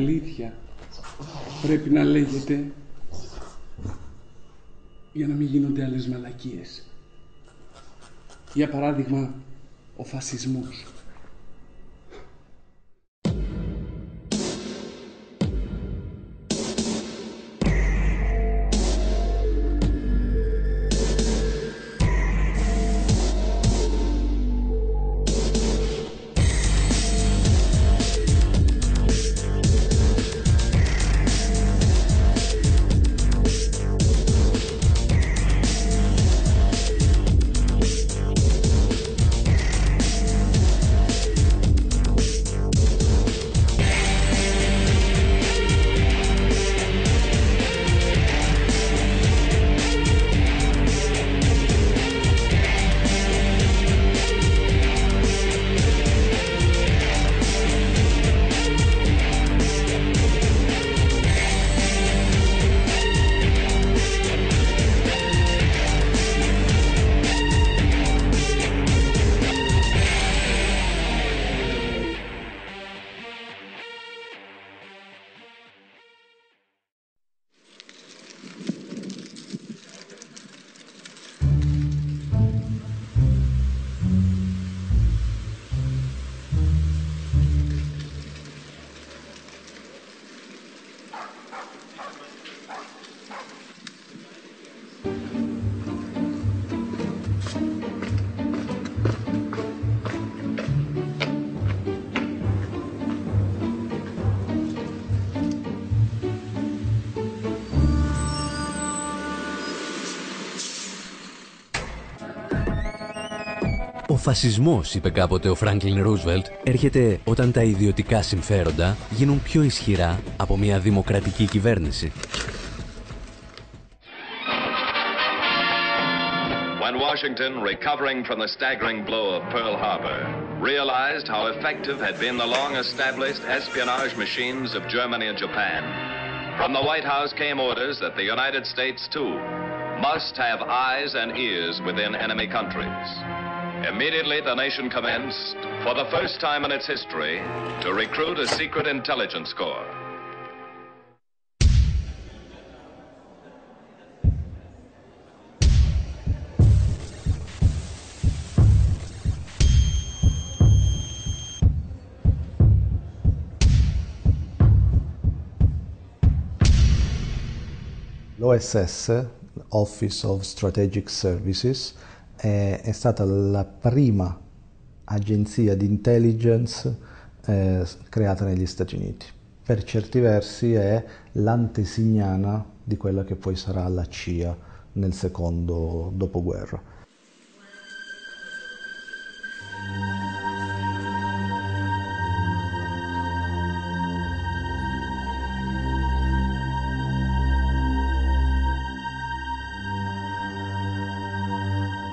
Η αλήθεια πρέπει να λέγεται για να μην γίνονται άλλες μαλακίες. Για παράδειγμα, ο φασισμός. Φασισμός, είπε κάποτε ο Φράγκλιν Ρούσβελτ, έρχεται όταν τα ιδιωτικά συμφέροντα γίνουν πιο ισχυρά από μια δημοκρατική κυβέρνηση. When Washington, recovering from the staggering blow of Pearl Harbor, realized how effective had been the long-established espionage machines of Germany and Japan, from the White House came orders that the United States, too, must have eyes and ears within enemy countries. Immediately, the nation commenced, for the first time in its history, to recruit a secret intelligence corps. L'OSS, Office of Strategic Services, è, è stata la prima agenzia di intelligence eh, creata negli Stati Uniti. Per certi versi è l'antesignana di quella che poi sarà la CIA nel secondo dopoguerra.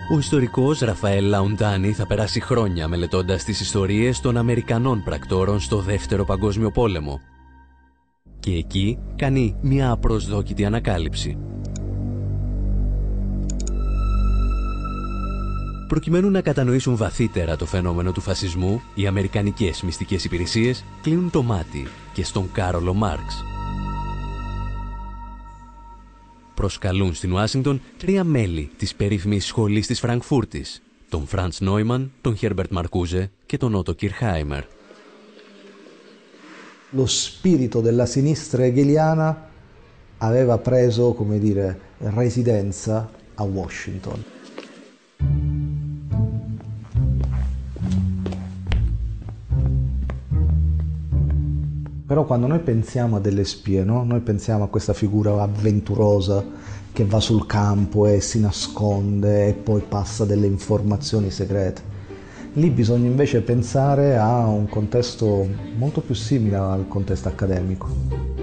Ο ιστορικός Ραφαέλ Λαουντάνη θα περάσει χρόνια μελετώντας τις ιστορίες των Αμερικανών πρακτόρων στο Δεύτερο Παγκόσμιο Πόλεμο. Και εκεί κάνει μια απροσδόκητη ανακάλυψη. Προκειμένου να κατανοήσουν βαθύτερα το φαινόμενο του φασισμού, οι Αμερικανικές μυστικές υπηρεσίες κλείνουν το μάτι και στον Κάρολο Μάρξ, προσκαλούν στην Ουάσιγκτον τρία μέλη της περίφημης σχολής της Φραγκφούρτης, τον Φραντς Νόιμαν, τον Χέρμπερτ Μαρκούζε και τον Ότο Κιρχάιμερ. Lo spirito della sinistra hegeliana aveva preso, come dire, residenza a Washington. Però quando noi pensiamo a delle spie, no? noi pensiamo a questa figura avventurosa che va sul campo e si nasconde e poi passa delle informazioni segrete. Lì bisogna invece pensare a un contesto molto più simile al contesto accademico.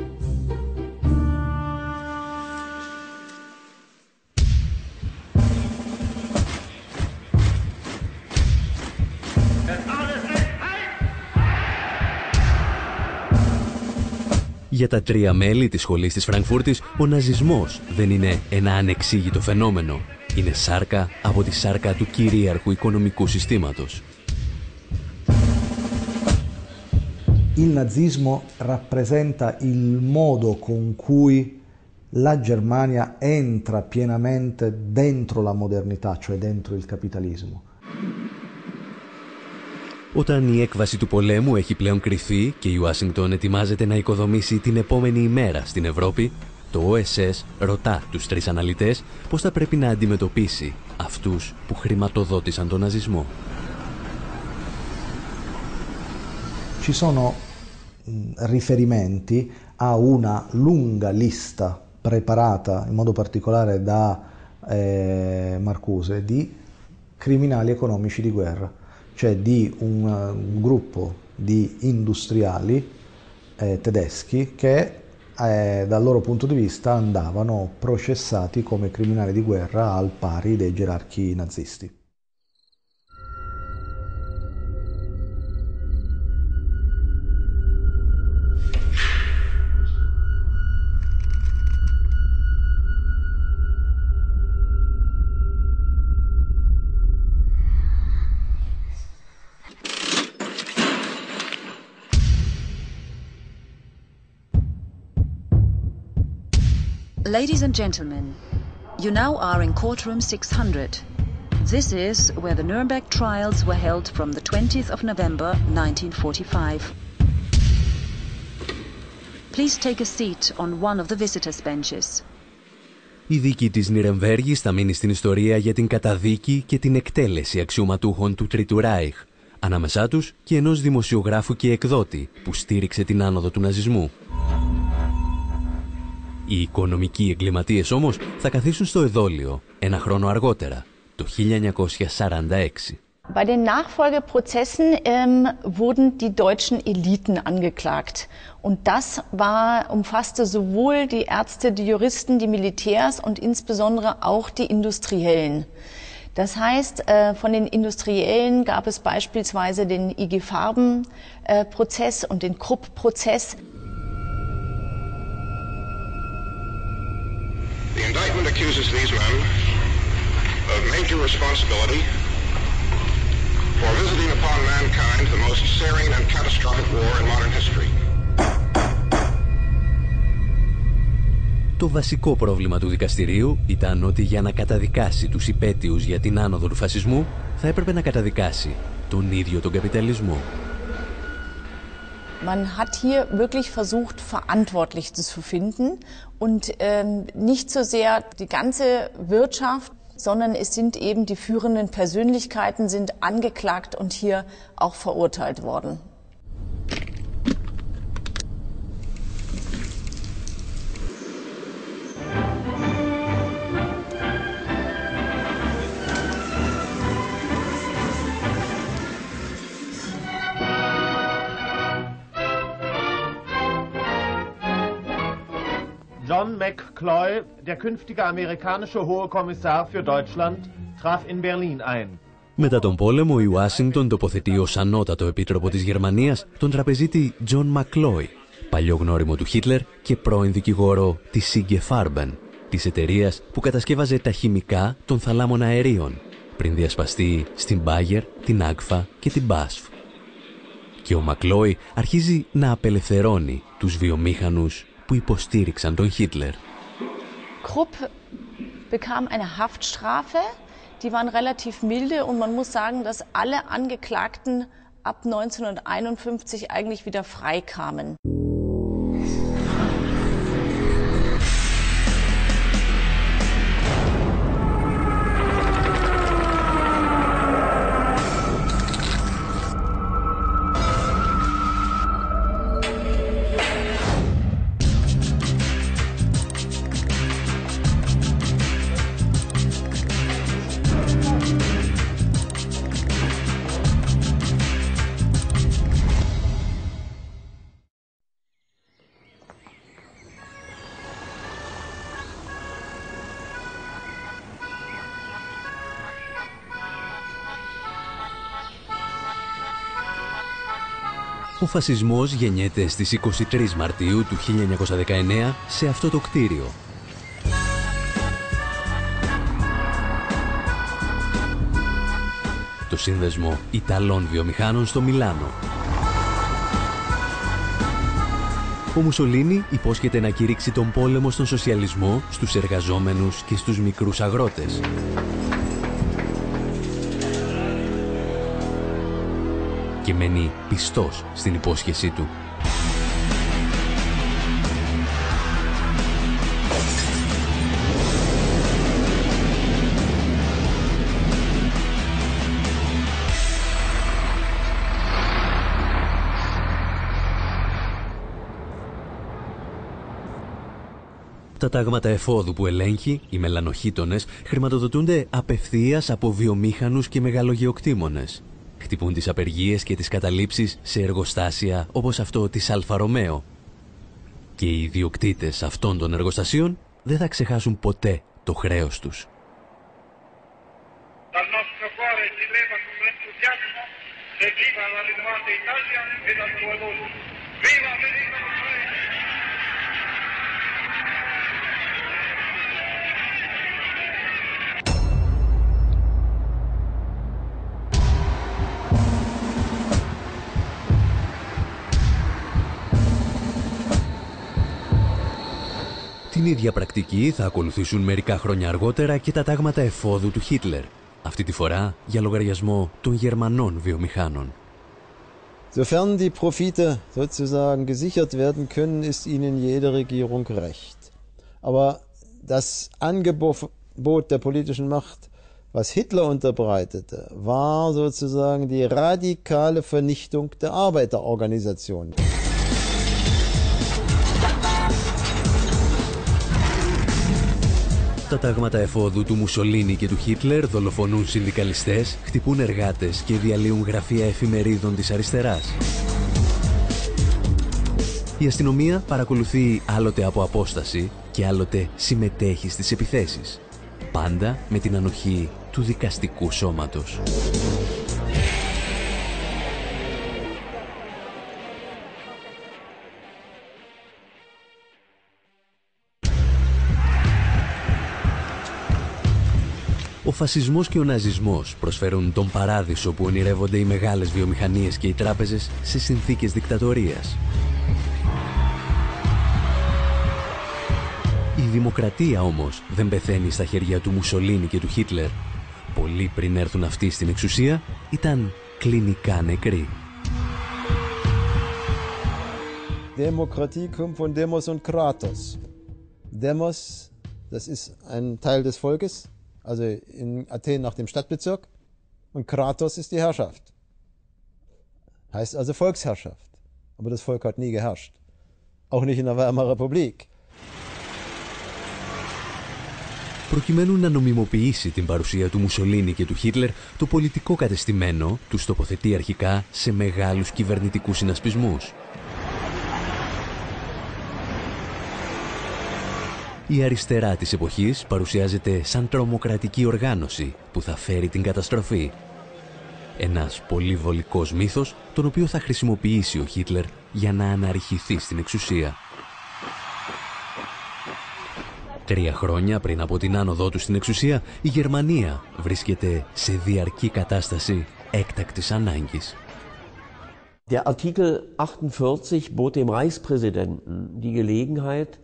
Για τα τρία μέλη της σχολής της Φραγκφούρτης, ο ναζισμός δεν είναι ένα ανεξήγητο φαινόμενο. Είναι σάρκα από τη σάρκα του κυρίαρχου οικονομικού συστήματος. il nazismo rappresenta il modo con cui la Germania entra pienamente dentro la modernità, cioè dentro il capitalismo. Όταν η έκβαση του πολέμου έχει πλέον κρυθεί και η Ουάσιγκτον ετοιμάζεται να οικοδομήσει την επόμενη ημέρα στην Ευρώπη, το OSS ρωτά τους τρεις αναλυτές πώς θα πρέπει να αντιμετωπίσει αυτούς που χρηματοδότησαν τον ναζισμό. Ci sono riferimenti a una lunga lista preparata in modo particolare da eh, Marcuse di criminali economici di guerra, cioè di un, un gruppo di industriali eh, tedeschi che eh, dal loro punto di vista andavano processati come criminali di guerra al pari dei gerarchi nazisti. Ladies and gentlemen, you now are in courtroom 600. This is where the Nuremberg trials were held from the 20th of November 1945. Please take a seat on one of the visitors' benches. Η δίκη της Νιρεμβέργης θα μείνει στην ιστορία για την καταδίκη και την εκτέλεση αξιωματούχων του Τρίτου Ράιχ, ανάμεσά τους και ενός δημοσιογράφου και εκδότη που στήριξε την άνοδο του ναζισμού. Οι οικονομικοί εγκληματίες όμως θα καθίσουν στο εδόλιο ένα χρόνο αργότερα, το 1946. Bei den Nachfolgeprozessen ähm, wurden die deutschen Eliten angeklagt. Und das war, umfasste sowohl die Ärzte, die Juristen, die Militärs und insbesondere auch die Industriellen. Das heißt, äh, von den Industriellen gab es beispielsweise den IG Farben-Prozess und den Krupp-Prozess. The indictment accuses these men of major responsibility for visiting upon mankind the most searing and catastrophic war in modern history. Το βασικό πρόβλημα του δικαστηρίου ήταν ότι για να καταδικάσει τους υπέτειους για την άνοδο του φασισμού θα έπρεπε να καταδικάσει τον ίδιο τον καπιταλισμό. Man hat hier wirklich versucht, Verantwortliche zu finden und ähm, nicht so sehr die ganze Wirtschaft, sondern es sind eben die führenden Persönlichkeiten sind angeklagt und hier auch verurteilt worden. McCloy, der künftige amerikanische Hohe Kommissar für Deutschland, traf in Berlin ein. Μετά τον πόλεμο, η Ουάσιγκτον τοποθετεί ως ανώτατο επίτροπο της Γερμανίας τον τραπεζίτη Τζον Μακλόι, παλιό γνώριμο του Χίτλερ και πρώην δικηγόρο της IG Farben, της εταιρείας που κατασκεύαζε τα χημικά των θαλάμων αερίων, πριν διασπαστεί στην Μπάγερ, την Άγφα και την Μπάσφ. Και ο Μακλόι αρχίζει να απελευθερώνει τους βιομήχανους που υποστήριξαν τον Χίτλερ. Krupp bekam eine Haftstrafe, die waren relativ milde und man muss sagen, dass alle Angeklagten ab 1951 eigentlich wieder freikamen. Φασισμός γεννιέται στις 23 Μαρτίου του 1919 σε αυτό το κτίριο. Το σύνδεσμο Ιταλών βιομηχάνων στο Μιλάνο. Ο Μουσολίνη υπόσχεται να κηρύξει τον πόλεμο στον σοσιαλισμό, στους εργαζόμενους και στους μικρούς αγρότες. Και μένει πιστός στην υπόσχεσή του. Τα τάγματα εφόδου που ελέγχει, οι μελανοχήτονες, χρηματοδοτούνται απευθείας από βιομήχανους και μεγαλογεοκτήμονες. Χτυπούν τις απεργίες και τις καταλήψεις σε εργοστάσια όπως αυτό της Αλφα Ρωμαίο. Και οι ιδιοκτήτες αυτών των εργοστασίων δεν θα ξεχάσουν ποτέ το χρέος τους. Την ίδια πρακτική θα ακολουθήσουν μερικά χρόνια αργότερα και τα τάγματα εφόδου του Χίτλερ. Αυτή τη φορά για λογαριασμό των Γερμανών βιομηχάνων. Sofern die Profite sozusagen gesichert werden können, ist ihnen jede Regierung recht. Aber das Angebot der politischen Macht, was Hitler unterbreitete, war sozusagen die radikale Vernichtung der Arbeiterorganisationen. Τα τάγματα εφόδου του Μουσολίνη και του Χίτλερ δολοφονούν συνδικαλιστές, χτυπούν εργάτες και διαλύουν γραφεία εφημερίδων της αριστεράς. Η αστυνομία παρακολουθεί άλλοτε από απόσταση και άλλοτε συμμετέχει στις επιθέσεις. Πάντα με την ανοχή του δικαστικού σώματος. Φασισμός και ο ναζισμός προσφέρουν τον παράδεισο που ονειρεύονται οι μεγάλες βιομηχανίες και οι τράπεζες σε συνθήκες δικτατορίας. Η δημοκρατία όμως δεν πεθαίνει στα χέρια του Μουσολίνη και του Χίτλερ. Πολύ πριν έρθουν αυτοί στην εξουσία, ήταν κλινικά νεκροί. Demokratie kommt von Demos und Kratos. Demos, das ist ein Teil des Volkes, also in Athen nach dem Stadtbezirk, und Kratos ist die Herrschaft. Heißt also Volksherrschaft. Aber das Volk hat nie geherrscht. Auch nicht in der Weimarer Republik. Προκειμένου να νομιμοποιήσει την παρουσία του Μουσολίνη και του Χίτλερ, το πολιτικό κατεστημένο τους τοποθετεί αρχικά σε μεγάλους κυβερνητικούς συνασπισμούς. Η αριστερά της εποχής παρουσιάζεται σαν τρομοκρατική οργάνωση που θα φέρει την καταστροφή. Ένας πολύ βολικός μύθος, τον οποίο θα χρησιμοποιήσει ο Χίτλερ για να αναρριχηθεί στην εξουσία. Τρία χρόνια πριν από την άνοδό του στην εξουσία, η Γερμανία βρίσκεται σε διαρκή κατάσταση έκτακτης ανάγκης. Der Artikel 48 bot dem Reichspräsidenten die Gelegenheit,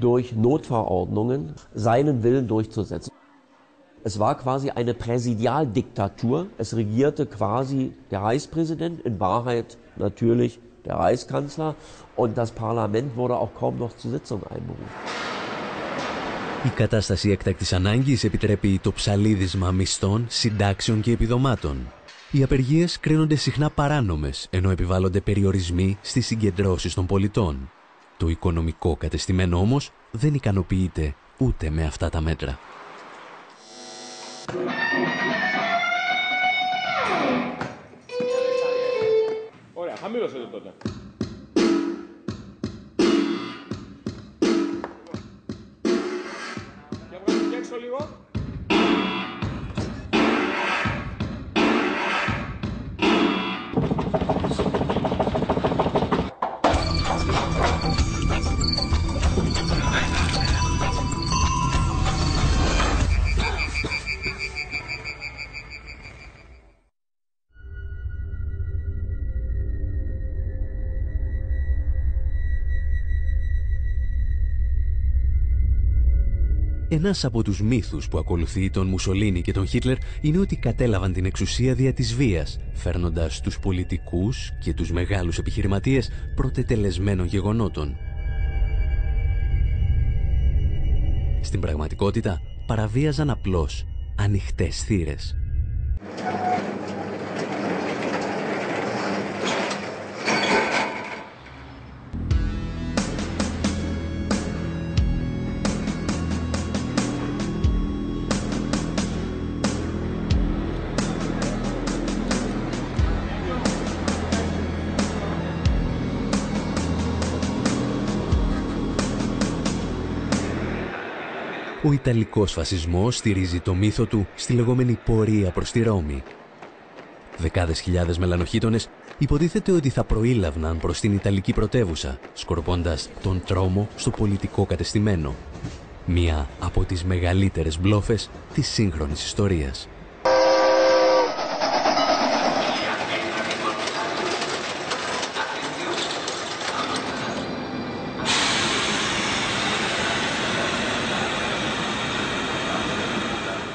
durch Notverordnungen seinen Willen durchzusetzen. Es war quasi eine Präsidialdiktatur. Es regierte quasi der Reichspräsident, in Wahrheit natürlich der Reichskanzler. Und das Parlament wurde auch kaum noch zur Sitzung einberufen. Η κατάσταση έκτακτης ανάγκης επιτρέπει το ψαλίδισμα μισθών, συντάξεων και επιδομάτων. Οι απεργίες κρίνονται συχνά παράνομες, ενώ επιβάλλονται περιορισμοί στις συγκεντρώσεις των πολιτών. Το οικονομικό κατεστημένο όμως δεν ικανοποιείται ούτε με αυτά τα μέτρα. Ωραία, χαμήλωσε το τότε. Ένας από τους μύθους που ακολουθεί τον Μουσολίνη και τον Χίτλερ είναι ότι κατέλαβαν την εξουσία δια της βίας, φέρνοντας τους πολιτικούς και τους μεγάλους επιχειρηματίες πρωτετελεσμένων γεγονότων. Στην πραγματικότητα παραβίαζαν απλώς ανοιχτές θύρες. Ο Ιταλικός φασισμός στηρίζει το μύθο του στη λεγόμενη πορεία προς τη Ρώμη. Δεκάδες χιλιάδες μελανοχίτονες υποτίθεται ότι θα προήλαβναν προς την Ιταλική πρωτεύουσα, σκορπώντας τον τρόμο στο πολιτικό κατεστημένο. Μία από τις μεγαλύτερες μπλόφες της σύγχρονης ιστορίας.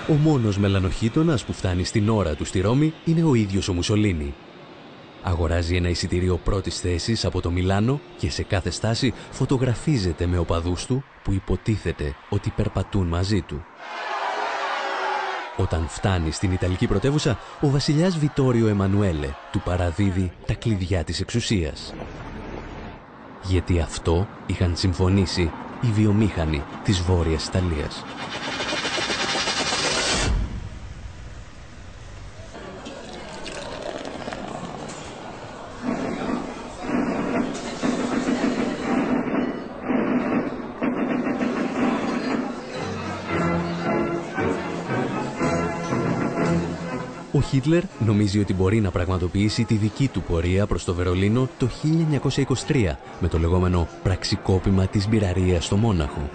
Ο μόνος μελανοχίτονας που φτάνει στην ώρα του στη Ρώμη είναι ο ίδιος ο Μουσολίνη. Αγοράζει ένα εισιτήριο πρώτης θέσης από το Μιλάνο και σε κάθε στάση φωτογραφίζεται με οπαδούς του που υποτίθεται ότι περπατούν μαζί του. Όταν φτάνει στην Ιταλική πρωτεύουσα, ο βασιλιάς Βιτόριο Εμμανουέλε του παραδίδει τα κλειδιά της εξουσίας. Γιατί αυτό είχαν συμφωνήσει οι βιομήχανοι της Βόρειας Ιταλίας. Χίτλερ νομίζει ότι μπορεί να πραγματοποιήσει τη δική του πορεία προς το Βερολίνο το 1923 με το λεγόμενο πραξικόπημα της μπειραρίας στο Μόναχο.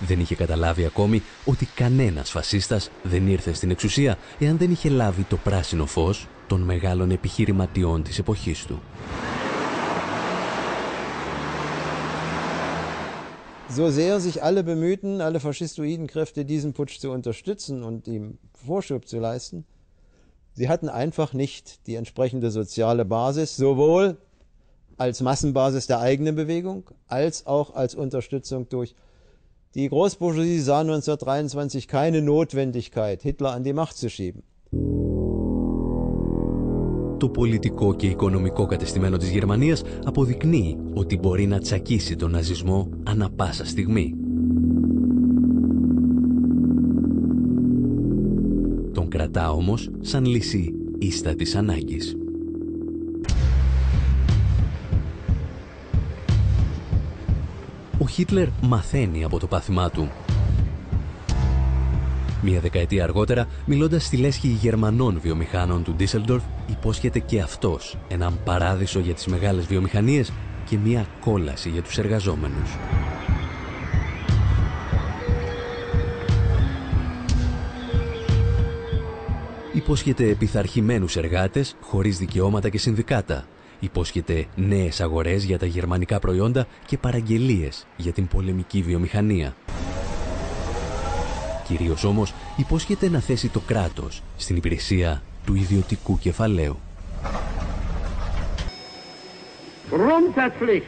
Δεν είχε καταλάβει ακόμη ότι κανένας φασίστας δεν ήρθε στην εξουσία εάν δεν είχε λάβει το πράσινο φως των μεγάλων επιχειρηματιών της εποχής του. So sehr sich alle bemühten, alle faschistoiden Kräfte, diesen Putsch zu unterstützen und ihm Vorschub zu leisten, sie hatten einfach nicht die entsprechende soziale Basis, sowohl als Massenbasis der eigenen Bewegung, als auch als Unterstützung durch die Großbourgeoisie sah 1923 keine Notwendigkeit, Hitler an die Macht zu schieben. Το πολιτικό και οικονομικό κατεστημένο της Γερμανίας αποδεικνύει ότι μπορεί να τσακίσει τον ναζισμό ανα πάσα στιγμή. Τον κρατά όμως σαν λύση ίστα της ανάγκης. Ο Χίτλερ μαθαίνει από το πάθημά του Μία δεκαετία αργότερα, μιλώντας στη λέσχη Γερμανών βιομηχάνων του Ντίσελντορφ, υπόσχεται και αυτός έναν παράδεισο για τις μεγάλες βιομηχανίες και μία κόλαση για τους εργαζόμενους. Υπόσχεται επιθαρχημένους εργάτες χωρίς δικαιώματα και συνδικάτα. Υπόσχεται νέες αγορές για τα γερμανικά προϊόντα και παραγγελίες για την πολεμική βιομηχανία. Κυρίως όμως υπόσχεται να θέσει το κράτος στην υπηρεσία του ιδιωτικού κεφαλαίου. Grundsätzlich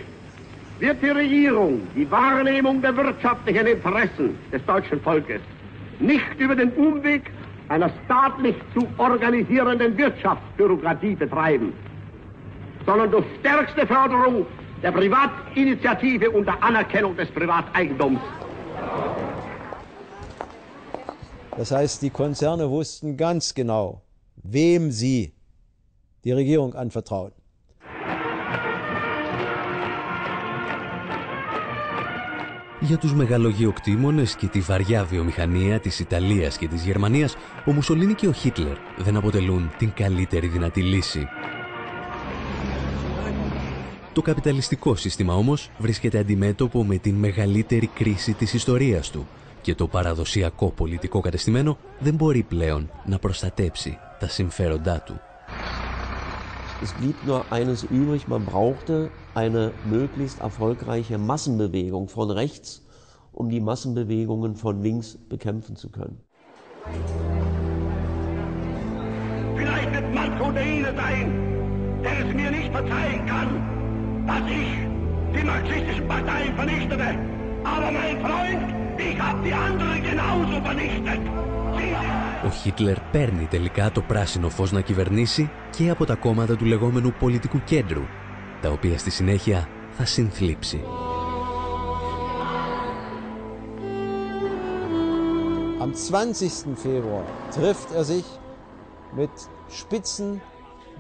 wird die Regierung die Wahrnehmung der wirtschaftlichen Interessen des deutschen Volkes nicht über den Umweg einer staatlich zu organisierenden Wirtschaftsbürokratie betreiben, sondern durch stärkste Förderung der Privatinitiative und der Anerkennung des Privateigentums. Das heißt, die Konzerne wussten ganz genau, wem sie die Regierung anvertrauen. Για τους μεγαλογεοκτήμονες και τη βαριά βιομηχανία της Ιταλίας και της Γερμανίας, ο Μουσολίνη και ο Χίτλερ δεν αποτελούν την καλύτερη δυνατή λύση. Το καπιταλιστικό σύστημα όμως βρίσκεται αντιμέτωπο με την μεγαλύτερη κρίση της ιστορίας του και το παραδοσιακό πολιτικό κατεστημένο δεν μπορεί πλέον να προστατέψει τα συμφέροντά του. Es blieb nur eines übrig, man brauchte eine möglichst erfolgreiche Massenbewegung von rechts, um die Massenbewegungen von links bekämpfen zu können. Vielleicht wird mancher unter Ihnen sein, der es mir nicht verzeihen kann, dass ich die marxistischen Parteien vernichtete. Aber mein Freund, ich habe die anderen genauso vernichtet. Ο Χίτλερ παίρνει τελικά το πράσινο φως να κυβερνήσει και από τα κόμματα του λεγόμενου πολιτικού κέντρου, τα οποία στη συνέχεια θα συνθλίψει. Am 20. Februar trifft er sich mit Spitzen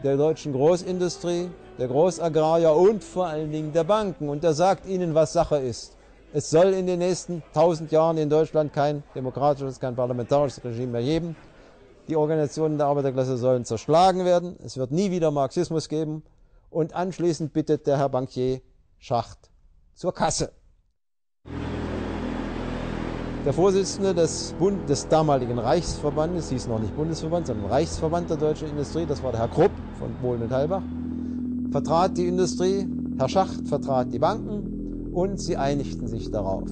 der deutschen Großindustrie, der Großagrarier und vor allen Dingen der Banken. Und er sagt ihnen, was Sache ist. Es soll in den nächsten tausend Jahren in Deutschland kein demokratisches, kein parlamentarisches Regime mehr geben. Die Organisationen der Arbeiterklasse sollen zerschlagen werden. Es wird nie wieder Marxismus geben. Und anschließend bittet der Herr Bankier Schacht zur Kasse. Der Vorsitzende des, Bund, des damaligen Reichsverbandes, hieß noch nicht Bundesverband, sondern Reichsverband der deutschen Industrie, das war der Herr Krupp von Bohlen und Halbach, vertrat die Industrie, Herr Schacht vertrat die Banken und sie einigten sich darauf.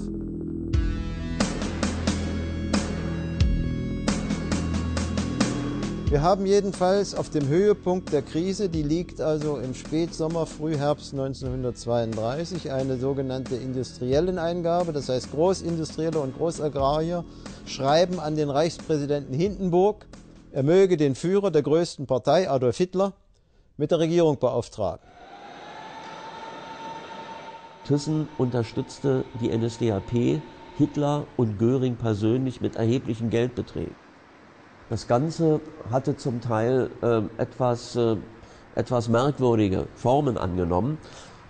Wir haben jedenfalls auf dem Höhepunkt der Krise, die liegt also im Spätsommer, Frühherbst 1932, eine sogenannte industriellen Eingabe. Das heißt, Großindustrielle und Großagrarier schreiben an den Reichspräsidenten Hindenburg, er möge den Führer der größten Partei, Adolf Hitler, mit der Regierung beauftragen. Thyssen unterstützte die NSDAP, Hitler und Göring persönlich mit erheblichen Geldbeträgen. Das Ganze hatte zum Teil äh, etwas, äh, etwas merkwürdige Formen angenommen.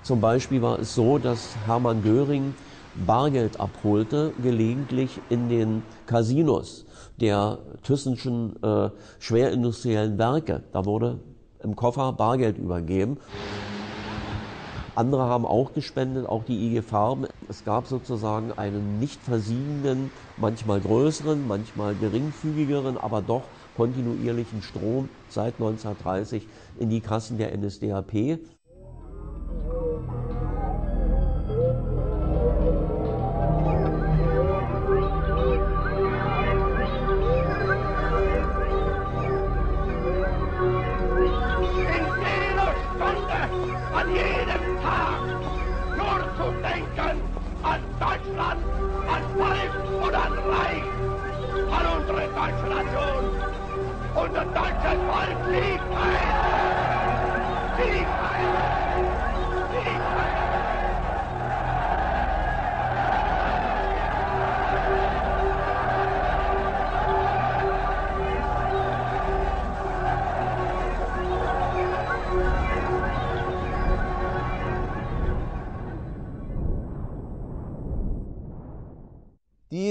Zum Beispiel war es so, dass Hermann Göring Bargeld abholte, gelegentlich in den Casinos der Thyssenschen äh, schwerindustriellen Werke. Da wurde im Koffer Bargeld übergeben. Andere haben auch gespendet, auch die IG Farben. Es gab sozusagen einen nicht versiegenden, manchmal größeren, manchmal geringfügigeren, aber doch kontinuierlichen Strom seit 1930 in die Kassen der NSDAP.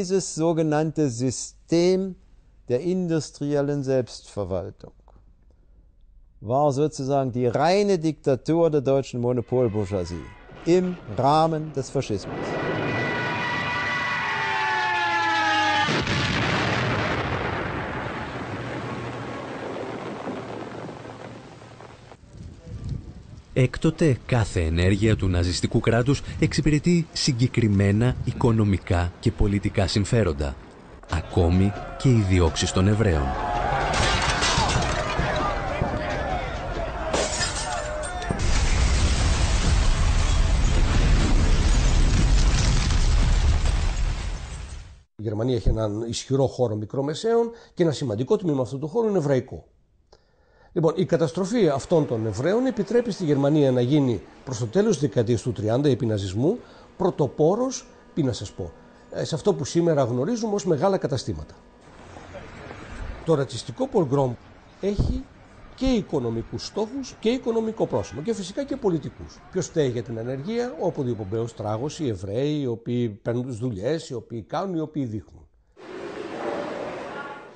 Dieses sogenannte System der industriellen Selbstverwaltung war sozusagen die reine Diktatur der deutschen Monopolbourgeoisie im Rahmen des Faschismus. Έκτοτε κάθε ενέργεια του ναζιστικού κράτους εξυπηρετεί συγκεκριμένα οικονομικά και πολιτικά συμφέροντα. Ακόμη και οι διώξεις των Εβραίων. Η Γερμανία έχει έναν ισχυρό χώρο μικρομεσαίων και ένα σημαντικό τμήμα αυτού του χώρου είναι εβραϊκό. Λοιπόν, η καταστροφή αυτών των Εβραίων επιτρέπει στη Γερμανία να γίνει προς το τέλος της δεκαετίας του 30 επί ναζισμού πρωτοπόρος, τι να σας πω, ε, σε αυτό που σήμερα γνωρίζουμε ως μεγάλα καταστήματα. Το ρατσιστικό πολγκρόμ έχει και οικονομικούς στόχους και οικονομικό πρόσωπο και φυσικά και πολιτικούς. Ποιος φταίει για την ανεργία, ο αποδιοπομπαίος τράγος, οι Εβραίοι, οι οποίοι παίρνουν τις δουλειές, οι οποίοι κάνουν, οι οποίοι δείχνουν.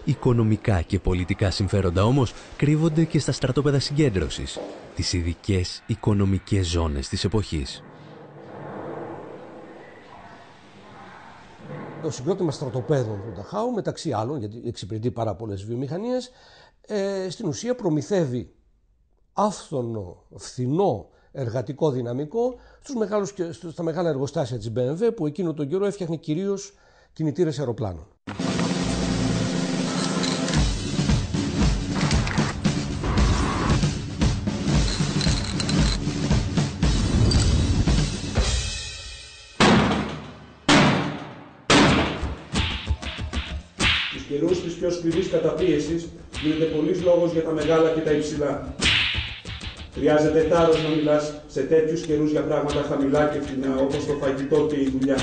Οικονομικά και πολιτικά συμφέροντα όμως κρύβονται και στα στρατόπεδα συγκέντρωσης, τις ειδικές οικονομικές ζώνες της εποχής. Το συγκρότημα στρατοπέδων του Νταχάου, μεταξύ άλλων, γιατί εξυπηρετεί πάρα πολλές βιομηχανίες, ε, στην ουσία προμηθεύει άφθονο, φθηνό εργατικό δυναμικό στους μεγάλους, στα μεγάλα εργοστάσια της BMW που εκείνο τον καιρό έφτιαχνε κυρίως κινητήρες αεροπλάνων. Καιρούς της πιο σκληρής καταπίεσης γίνεται πολλής λόγος για τα μεγάλα και τα υψηλά. Χρειάζεται θάρρος να μιλάς σε τέτοιους καιρούς για πράγματα χαμηλά και φθηνά όπως το φαγητό και η δουλειά.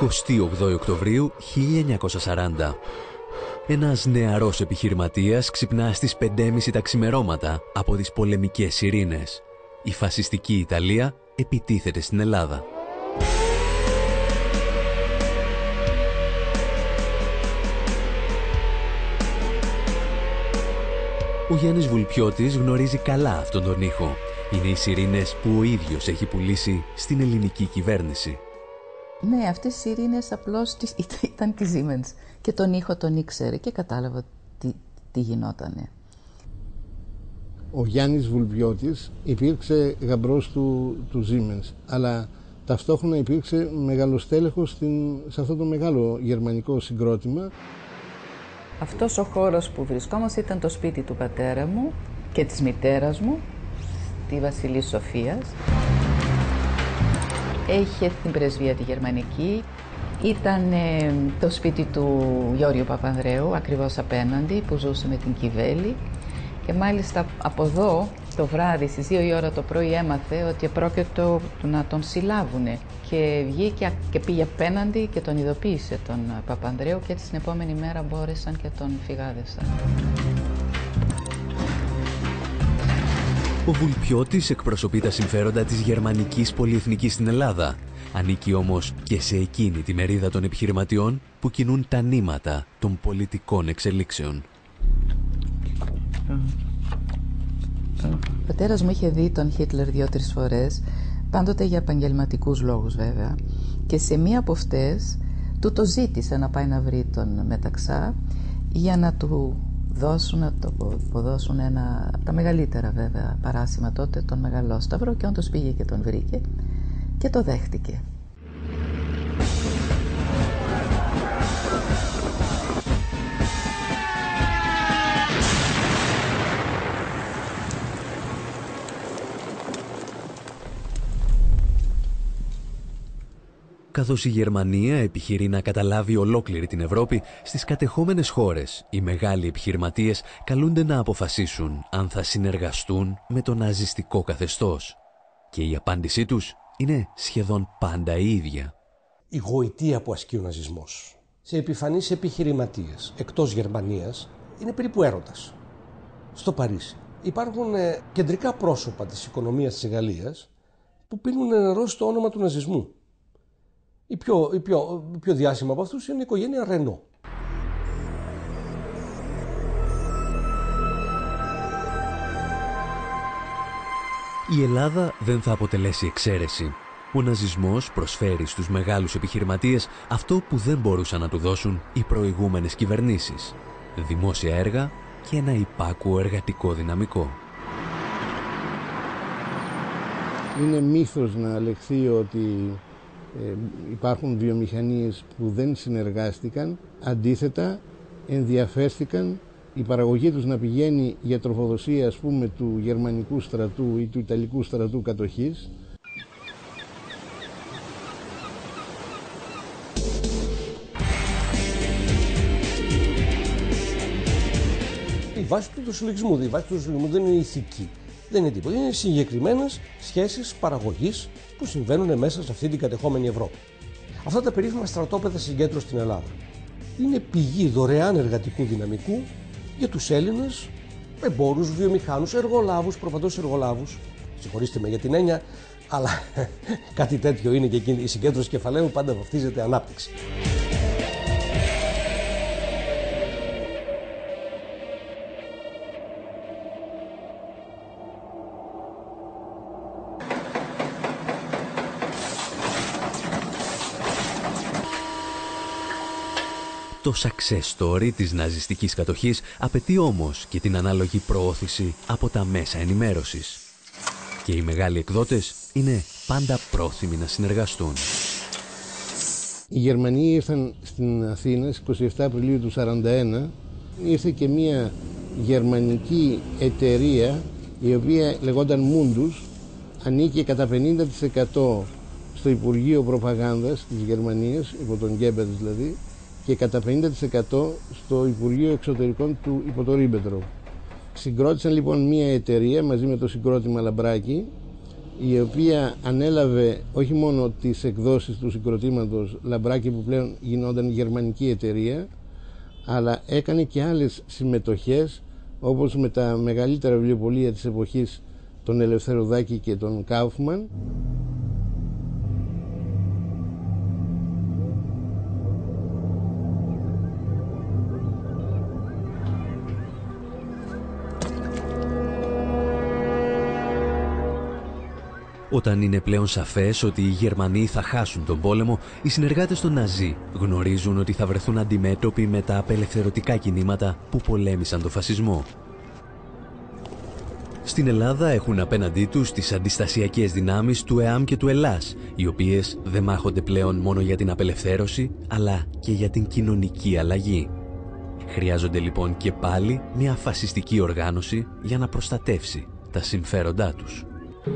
...28 Οκτωβρίου 1940. Ένας νεαρός επιχειρηματίας ξυπνά στις 5.30 τα ξημερώματα από τις πολεμικές ειρήνες. Η φασιστική Ιταλία επιτίθεται στην Ελλάδα. Ο Γιάννης Βουλπιώτης γνωρίζει καλά αυτόν τον ήχο. Είναι οι σιρήνες που ο ίδιος έχει πουλήσει στην ελληνική κυβέρνηση. Ναι, αυτές οι ειρήνες απλώς τις, ήταν τη Siemens και τον ήχο τον ήξερε και κατάλαβα τι, τι γινότανε. Ο Γιάννης Βουλβιώτης υπήρξε γαμπρός του, του Siemens, αλλά ταυτόχρονα υπήρξε μεγαλοστέλεχος στην, σε αυτό το μεγάλο γερμανικό συγκρότημα. Αυτός ο χώρος που βρισκόμαστε ήταν το σπίτι του πατέρα μου και της μητέρας μου, τη Βασιλής Σοφίας. Είχε την πρεσβεία τη γερμανική. Ήταν ε, το σπίτι του Γιώργου Παπανδρέου, ακριβώς απέναντι, που ζούσε με την Κιβέλη. Και μάλιστα από εδώ το βράδυ στις 2 η ώρα το πρωί έμαθε ότι πρόκειτο να τον συλλάβουνε και βγήκε και πήγε απέναντι και τον ειδοποίησε τον Παπανδρέου και έτσι την επόμενη μέρα μπόρεσαν και τον φυγάδεσαν. Ο Βουλπιώτης εκπροσωπεί τα συμφέροντα της γερμανικής πολυεθνικής στην Ελλάδα. Ανήκει όμως και σε εκείνη τη μερίδα των επιχειρηματιών που κινούν τα νήματα των πολιτικών εξελίξεων. Ο πατέρας μου είχε δει τον Χίτλερ δύο-τρεις φορές, πάντοτε για επαγγελματικούς λόγους βέβαια. Και σε μία από αυτές του το ζήτησε να πάει να βρει τον Μεταξά για να του δώσουν, να το αποδώσουν ένα, τα μεγαλύτερα βέβαια παράσημα τότε, τον Μεγαλόσταυρο και όντως πήγε και τον βρήκε και το δέχτηκε. Καθώς η Γερμανία επιχειρεί να καταλάβει ολόκληρη την Ευρώπη, στις κατεχόμενες χώρες οι μεγάλοι επιχειρηματίες καλούνται να αποφασίσουν αν θα συνεργαστούν με το ναζιστικό καθεστώς. Και η απάντησή τους είναι σχεδόν πάντα η ίδια. Η γοητεία που ασκεί ο ναζισμός σε επιφανείς επιχειρηματίες εκτός Γερμανίας είναι περίπου έρωτας. Στο Παρίσι υπάρχουν ε, κεντρικά πρόσωπα της οικονομίας της Γαλλίας που πίνουν νερό στο όνομα του ναζισμού. Η πιο, η πιο, η πιο διάσημα από αυτούς είναι η οικογένεια Ρενό. Η Ελλάδα δεν θα αποτελέσει εξαίρεση. Ο ναζισμός προσφέρει στους μεγάλους επιχειρηματίες αυτό που δεν μπορούσαν να του δώσουν οι προηγούμενες κυβερνήσεις. Δημόσια έργα και ένα υπάκουο εργατικό δυναμικό. Είναι μύθος να λεχθεί ότι ε, υπάρχουν βιομηχανίες που δεν συνεργάστηκαν, αντίθετα ενδιαφέρθηκαν η παραγωγή τους να πηγαίνει για τροφοδοσία ας πούμε του γερμανικού στρατού ή του ιταλικού στρατού κατοχής Η βάση του συλλογισμού, η βάση του συλλογισμού δεν είναι ηθική. Δεν είναι τίποτα. Είναι συγκεκριμένες σχέσεις παραγωγής που συμβαίνουν μέσα σε αυτή την κατεχόμενη Ευρώπη. Αυτά τα περίφημα στρατόπεδα συγκέντρωση στην Ελλάδα είναι πηγή δωρεάν εργατικού δυναμικού για τους Έλληνες εμπόρους, βιομηχάνους, εργολάβους, προπαντός εργολάβους Συγχωρήστε με για την έννοια, αλλά κάτι τέτοιο είναι και η συγκέντρωση κεφαλαίου πάντα βαφτίζεται ανάπτυξη. Το success story της ναζιστικής κατοχής απαιτεί όμως και την ανάλογη προώθηση από τα μέσα ενημέρωσης. Και οι μεγάλοι εκδότες είναι πάντα πρόθυμοι να συνεργαστούν. Οι Γερμανοί ήρθαν στην Αθήνα στις 27 Απριλίου του 1941. Ήρθε και μια γερμανική εταιρεία η οποία λεγόταν Mundus ανήκε κατά 50% στο Υπουργείο Προπαγάνδας της Γερμανίας, υπό τον Γκέμπελς δηλαδή, και κατά 50% στο Υπουργείο Εξωτερικών του υπό το Ρίμπεντροπ. Συγκρότησαν λοιπόν μια εταιρεία μαζί με το συγκρότημα Λαμπράκη η οποία ανέλαβε όχι μόνο τις εκδόσεις του συγκροτήματος Λαμπράκη που πλέον γινόταν γερμανική εταιρεία αλλά έκανε και άλλες συμμετοχές όπως με τα μεγαλύτερα βιβλιοπωλεία της εποχής τον Ελευθεροδάκη και τον Κάουφμαν Όταν είναι πλέον σαφές ότι οι Γερμανοί θα χάσουν τον πόλεμο, οι συνεργάτες των Ναζί γνωρίζουν ότι θα βρεθούν αντιμέτωποι με τα απελευθερωτικά κινήματα που πολέμησαν τον φασισμό. Στην Ελλάδα έχουν απέναντί τους τις αντιστασιακές δυνάμεις του ΕΑΜ και του ΕΛΑΣ, οι οποίες δεν μάχονται πλέον μόνο για την απελευθέρωση, αλλά και για την κοινωνική αλλαγή. Χρειάζονται λοιπόν και πάλι μια φασιστική οργάνωση για να προστατεύσει τα συμφέροντά τους. Η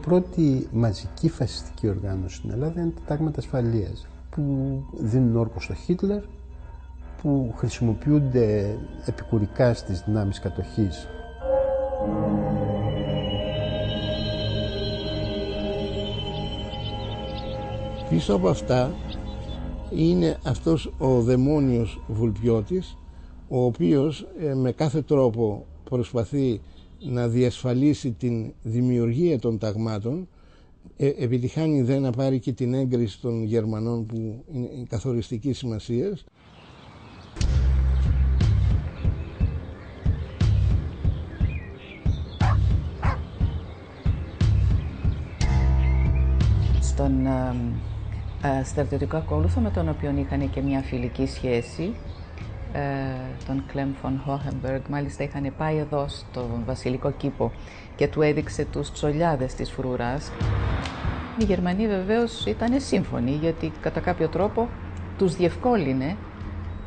πρώτη μαζική φασιστική οργάνωση στην Ελλάδα είναι τα τάγματα ασφαλείας που δίνουν όρκο στο Χίτλερ που χρησιμοποιούνται επικουρικά στις δυνάμεις κατοχής. Πίσω από αυτά είναι αυτός ο δαιμόνιος Βουλπιώτης ο οποίος ε, με κάθε τρόπο προσπαθεί να διασφαλίσει την δημιουργία των ταγμάτων ε, επιτυχάνει δεν να πάρει και την έγκριση των Γερμανών που είναι καθοριστική σημασία. Στον ε, ε, στρατιωτικό ακόλουθο με τον οποίο είχαν και μια φιλική σχέση ε, τον Κλέμ Φον Χόχεμπεργκ. Μάλιστα είχαν πάει εδώ στο βασιλικό κήπο και του έδειξε τους τσολιάδες της φρουράς. Οι Γερμανοί βεβαίως ήταν σύμφωνοι γιατί κατά κάποιο τρόπο τους διευκόλυνε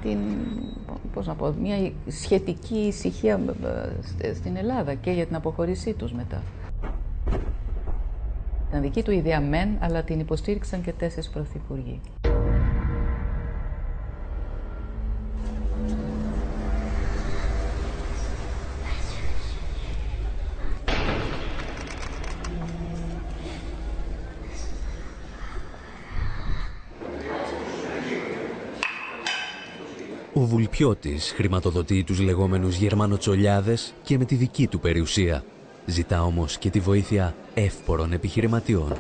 την, πώς να πω, μια σχετική ησυχία ε, στην Ελλάδα και για την αποχωρήσή τους μετά. Ήταν δική του ιδέα μεν, αλλά την υποστήριξαν και τέσσερις πρωθυπουργοί. Ο Βουλπιώτης χρηματοδοτεί τους λεγόμενους Γερμανοτσολιάδες και με τη δική του περιουσία. Ζητά όμως και τη βοήθεια εύπορων επιχειρηματιών.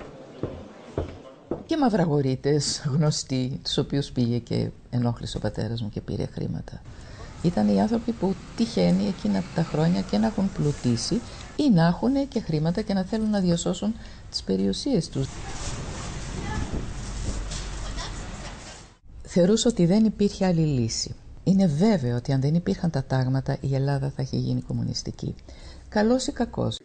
Και μαυραγορείτες γνωστοί, τους οποίους πήγε και ενόχλησε ο πατέρας μου και πήρε χρήματα. Ήταν οι άνθρωποι που τυχαίνει εκείνα τα χρόνια και να έχουν πλουτίσει ή να έχουν και χρήματα και να θέλουν να διασώσουν τις περιουσίες τους. Θεωρούσα ότι δεν υπήρχε άλλη λύση. Είναι βέβαιο ότι αν δεν υπήρχαν τα τάγματα η Ελλάδα θα είχε γίνει κομμουνιστική. Καλός ή κακός.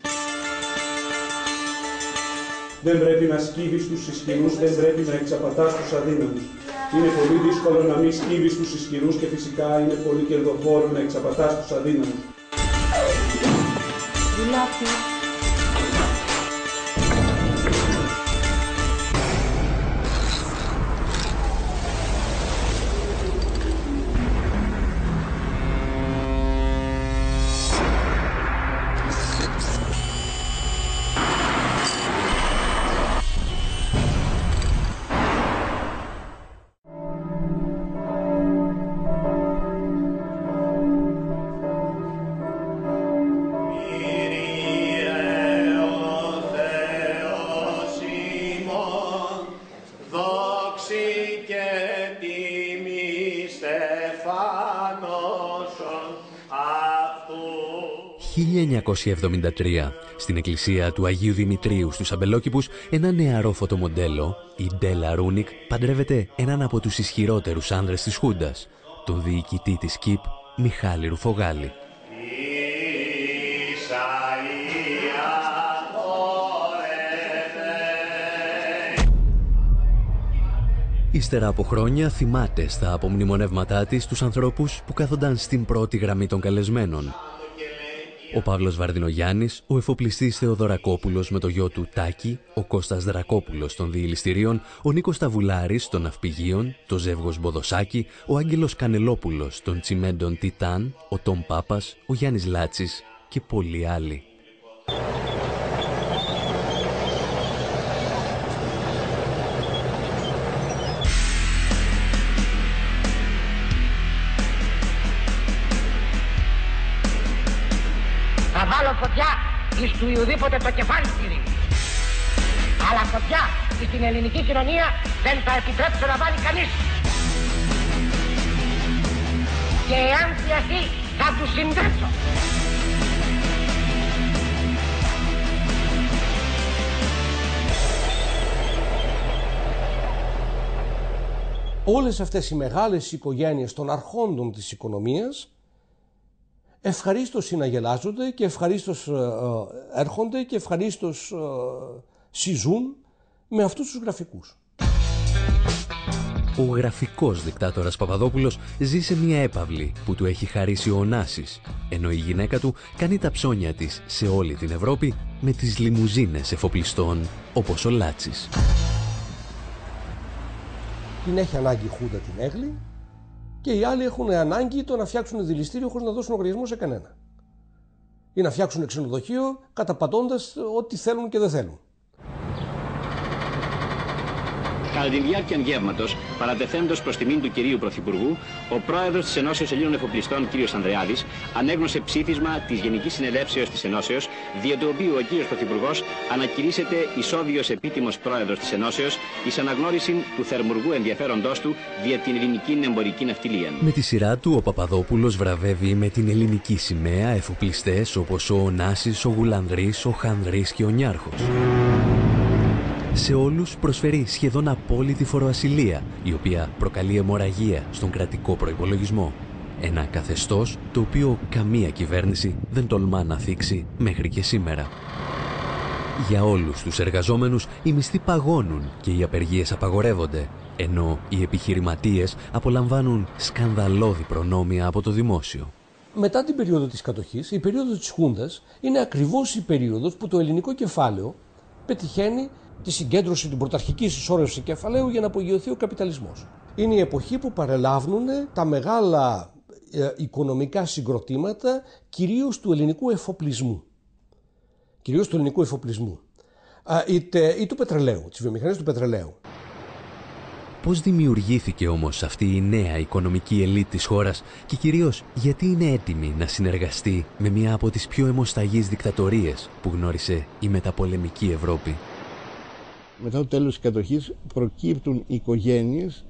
Δεν πρέπει να σκύβεις τους ισχυρούς, δεν πρέπει να εξαπατάς τους αδύναμους. Είναι πολύ δύσκολο να μην σκύβεις τους ισχυρούς και φυσικά είναι πολύ κερδοφόρο να εξαπατάς τους αδύναμους. 1973, στην εκκλησία του Αγίου Δημητρίου στους Αμπελόκηπους, ένα νεαρό φωτομοντέλο, η Ντέλα Ρούνικ, παντρεύεται έναν από τους ισχυρότερους άνδρες της Χούντας, τον διοικητή της ΚΙΠ, Μιχάλη Ρουφογάλη. Ύστερα από χρόνια θυμάται στα απομνημονεύματά της τους ανθρώπους που κάθονταν στην πρώτη γραμμή των καλεσμένων. Ο Παύλος Βαρδινογιάννης, ο εφοπλιστής Θεοδωρακόπουλος με το γιο του Τάκη, ο Κώστας Δρακόπουλος των διηληστηρίων, ο Νίκος Ταβουλάρης των ναυπηγείων, το Ζεύγος Μποδοσάκη, ο Άγγελος Κανελόπουλος των Τσιμέντων Τιτάν, ο Τόμ Πάπας, ο Γιάννης Λάτσης και πολλοί άλλοι. Εις του ουδήποτε το κεφάλι κύριε. Αλλά φωτιά στην ελληνική κοινωνία δεν θα επιτρέψω να βάλει κανείς. Και εάν χρειαστεί θα τους συνδέσω. Όλες αυτές οι μεγάλες οικογένειες των αρχόντων της οικονομίας ευχαρίστως συναγελάζονται και ευχαρίστως ε, ε, έρχονται και ευχαρίστως ε, συζούν με αυτούς τους γραφικούς. Ο γραφικός δικτάτορας Παπαδόπουλος ζει σε μια έπαυλη που του έχει χαρίσει ο Νάσης, ενώ η γυναίκα του κάνει τα ψώνια της σε όλη την Ευρώπη με τις λιμουζίνες εφοπλιστών όπως ο Λάτσης. Την έχει ανάγκη η Χούντα την έγλη και οι άλλοι έχουν ανάγκη το να φτιάξουν δηληστήριο χωρίς να δώσουν λογαριασμό σε κανένα. Ή να φτιάξουν ξενοδοχείο καταπατώντας ό,τι θέλουν και δεν θέλουν. Κατά τη διάρκεια γεύματος, παρατεθέντος προς τιμήν του κυρίου Πρωθυπουργού, ο πρόεδρος της Ενώσεως Ελλήνων Εφοπλιστών, κ. Ανδρεάδης, ανέγνωσε ψήφισμα της Γενικής Συνελεύσεως της Ενώσεως, δια του οποίου ο κ. Πρωθυπουργός ανακηρύσσεται ισόβιος επίτιμος πρόεδρος της Ενώσεως εις αναγνώριση του θερμουργού ενδιαφέροντός του δια την ελληνική εμπορική ναυτιλία. Με τη σειρά του, ο Παπαδόπουλος βραβεύει με την ελληνική σημαία εφοπλιστές όπως ο Νάση, ο Γουλανδρής, ο Χανδρής και ο Νιάρχος σε όλους προσφέρει σχεδόν απόλυτη φοροασυλία, η οποία προκαλεί αιμορραγία στον κρατικό προϋπολογισμό. Ένα καθεστώς το οποίο καμία κυβέρνηση δεν τολμά να θίξει μέχρι και σήμερα. Για όλους τους εργαζόμενους οι μισθοί παγώνουν και οι απεργίες απαγορεύονται, ενώ οι επιχειρηματίες απολαμβάνουν σκανδαλώδη προνόμια από το δημόσιο. Μετά την περίοδο της κατοχής, η περίοδος της Χούντας είναι ακριβώς η περίοδος που το ελληνικό κεφάλαιο πετυχαίνει τη συγκέντρωση, την πρωταρχική συσσόρευση κεφαλαίου για να απογειωθεί ο καπιταλισμός. Είναι η εποχή που παρελάβουν τα μεγάλα ε, οικονομικά συγκροτήματα κυρίως του ελληνικού εφοπλισμού. Κυρίως του ελληνικού εφοπλισμού. είτε, ή του πετρελαίου, της βιομηχανίας του πετρελαίου. Πώς δημιουργήθηκε όμως αυτή η νέα οικονομική ελίτ της χώρας και κυρίως γιατί είναι έτοιμη να συνεργαστεί με μια από τις πιο αιμοσταγείς δικτατορίες που γνώρισε η μεταπολεμική Ευρώπη; Μετά το τέλος της κατοχής προκύπτουν οικογένειες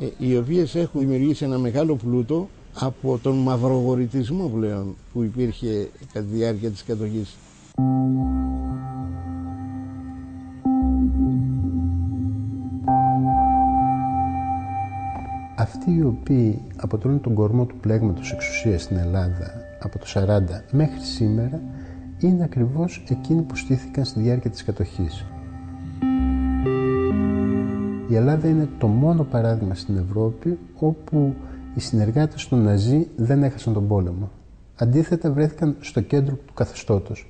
ε, οι οποίες έχουν δημιουργήσει ένα μεγάλο πλούτο από τον μαυρογορητισμό πλέον που υπήρχε κατά τη διάρκεια της κατοχής. Αυτοί οι οποίοι αποτελούν τον κορμό του πλέγματος εξουσίας στην Ελλάδα από το 40 μέχρι σήμερα είναι ακριβώς εκείνοι που στήθηκαν στη διάρκεια της κατοχής. Η Ελλάδα είναι το μόνο παράδειγμα στην Ευρώπη όπου οι συνεργάτες των Ναζί δεν έχασαν τον πόλεμο. Αντίθετα βρέθηκαν στο κέντρο του καθεστώτος.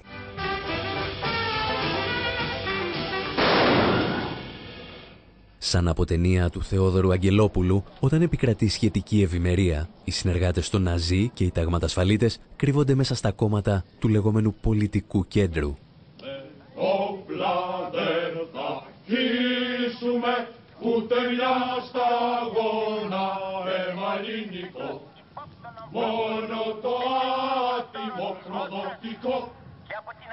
Σαν από ταινία του Θεόδωρου Αγγελόπουλου, όταν επικρατεί σχετική ευημερία, οι συνεργάτες των Ναζί και οι ταγματασφαλίτες κρύβονται μέσα στα κόμματα του λεγόμενου πολιτικού κέντρου. Με ούτε μια σταγόνα αίμα ελληνικό. Μόνο το άτιμο προδοτικό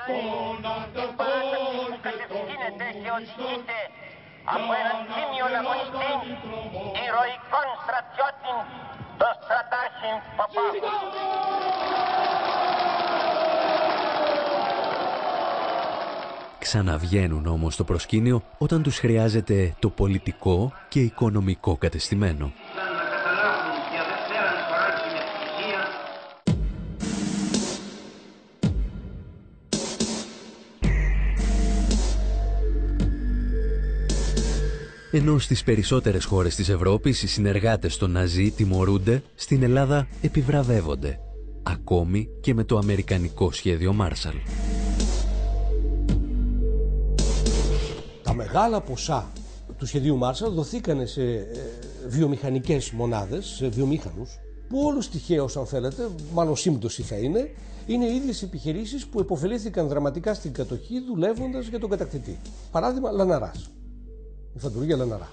των ανταρτών και των κομμουνιστών από έναν τίμιο αγωνιστή, ηρωικών στρατιώτην, τον στρατάρχην Παπά. Ξαναβγαίνουν όμως στο προσκήνιο όταν τους χρειάζεται το πολιτικό και οικονομικό κατεστημένο. Ενώ στις περισσότερες χώρες της Ευρώπης οι συνεργάτες των Ναζί τιμωρούνται, στην Ελλάδα επιβραβεύονται. Ακόμη και με το αμερικανικό σχέδιο Μάρσαλ. Μεγάλα ποσά του σχεδίου Μάρσαλ δοθήκαν σε ε, βιομηχανικές μονάδες, σε βιομήχανους, που όλους τυχαίως αν θέλετε, μάλλον σύμπτωση θα είναι, είναι οι ίδιες επιχειρήσεις που επωφελήθηκαν δραματικά στην κατοχή δουλεύοντας για τον κατακτητή. Παράδειγμα, Λαναράς η φαντουργία Λεναρά.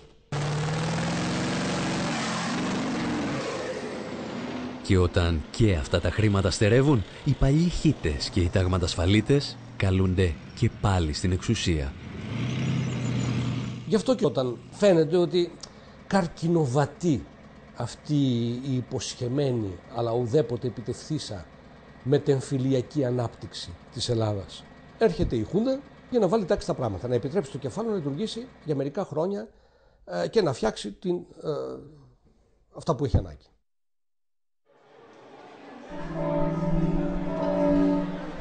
Και όταν και αυτά τα χρήματα στερεύουν, οι παλιοί χίτες και οι ταγματασφαλίτες καλούνται και πάλι στην εξουσία. Γι' αυτό και όταν φαίνεται ότι καρκινοβατεί αυτή η υποσχεμένη αλλά ουδέποτε επιτευθύσα μετεμφυλιακή ανάπτυξη της Ελλάδας. Έρχεται η Χούντα για να βάλει τάξη στα πράγματα, να επιτρέψει το κεφάλαιο να λειτουργήσει για μερικά χρόνια ε, και να φτιάξει την, ε, αυτά που έχει ανάγκη.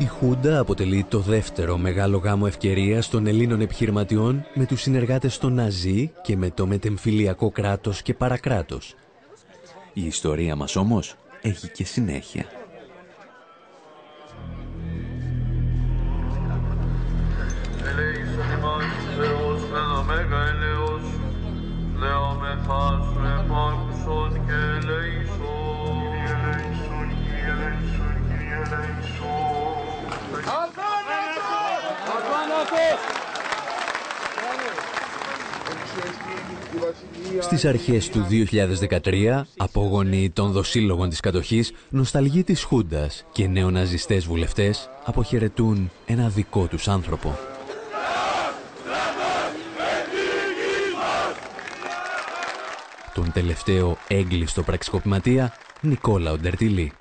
Η Χούντα αποτελεί το δεύτερο μεγάλο γάμο ευκαιρίας των Ελλήνων επιχειρηματιών με τους συνεργάτες των Ναζί και με το μετεμφυλιακό κράτος και παρακράτος. Η ιστορία μας όμως έχει και συνέχεια. Στις αρχές του 2013, απόγονοι των δοσύλλογων της κατοχής, νοσταλγοί της Χούντας και νεοναζιστές βουλευτές αποχαιρετούν ένα δικό τους άνθρωπο. Τον τελευταίο έγκλειστο πραξικοπηματία, Νικόλα Οντερτιλή.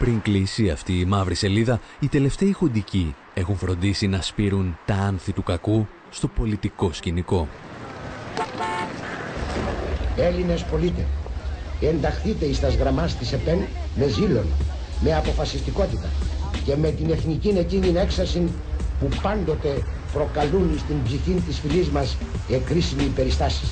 Πριν κλείσει αυτή η μαύρη σελίδα, οι τελευταίοι χουντικοί έχουν φροντίσει να σπείρουν τα άνθη του κακού στο πολιτικό σκηνικό. Έλληνες πολίτες, ενταχθείτε εις τας γραμμάς της ΕΠΕΝ με ζήλον, με αποφασιστικότητα και με την εθνική εκείνη έξαρση που πάντοτε προκαλούν στην ψυχή της φυλής μας εκρίσιμοι περιστάσεις.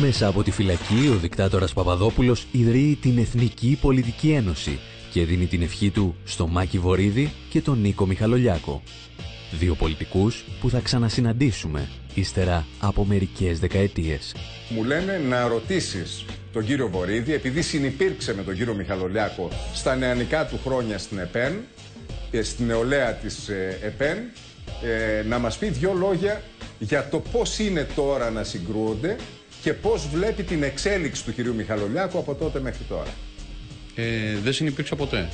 Μέσα από τη φυλακή, ο δικτάτορας Παπαδόπουλος ιδρύει την Εθνική Πολιτική Ένωση και δίνει την ευχή του στο Μάκη Βορύδη και τον Νίκο Μιχαλολιάκο. Δύο πολιτικούς που θα ξανασυναντήσουμε ύστερα από μερικές δεκαετίες. Μου λένε να ρωτήσεις τον κύριο Βορύδη, επειδή συνυπήρξε με τον κύριο Μιχαλολιάκο στα νεανικά του χρόνια στην ΕΠΕΝ, ε, στην νεολαία της ε, ΕΠΕΝ, ε, να μας πει δύο λόγια για το πώς είναι τώρα να συγκρούονται και πώς βλέπει την εξέλιξη του κυρίου Μιχαλολιάκου από τότε μέχρι τώρα. Ε, δεν συνυπήρξα ποτέ.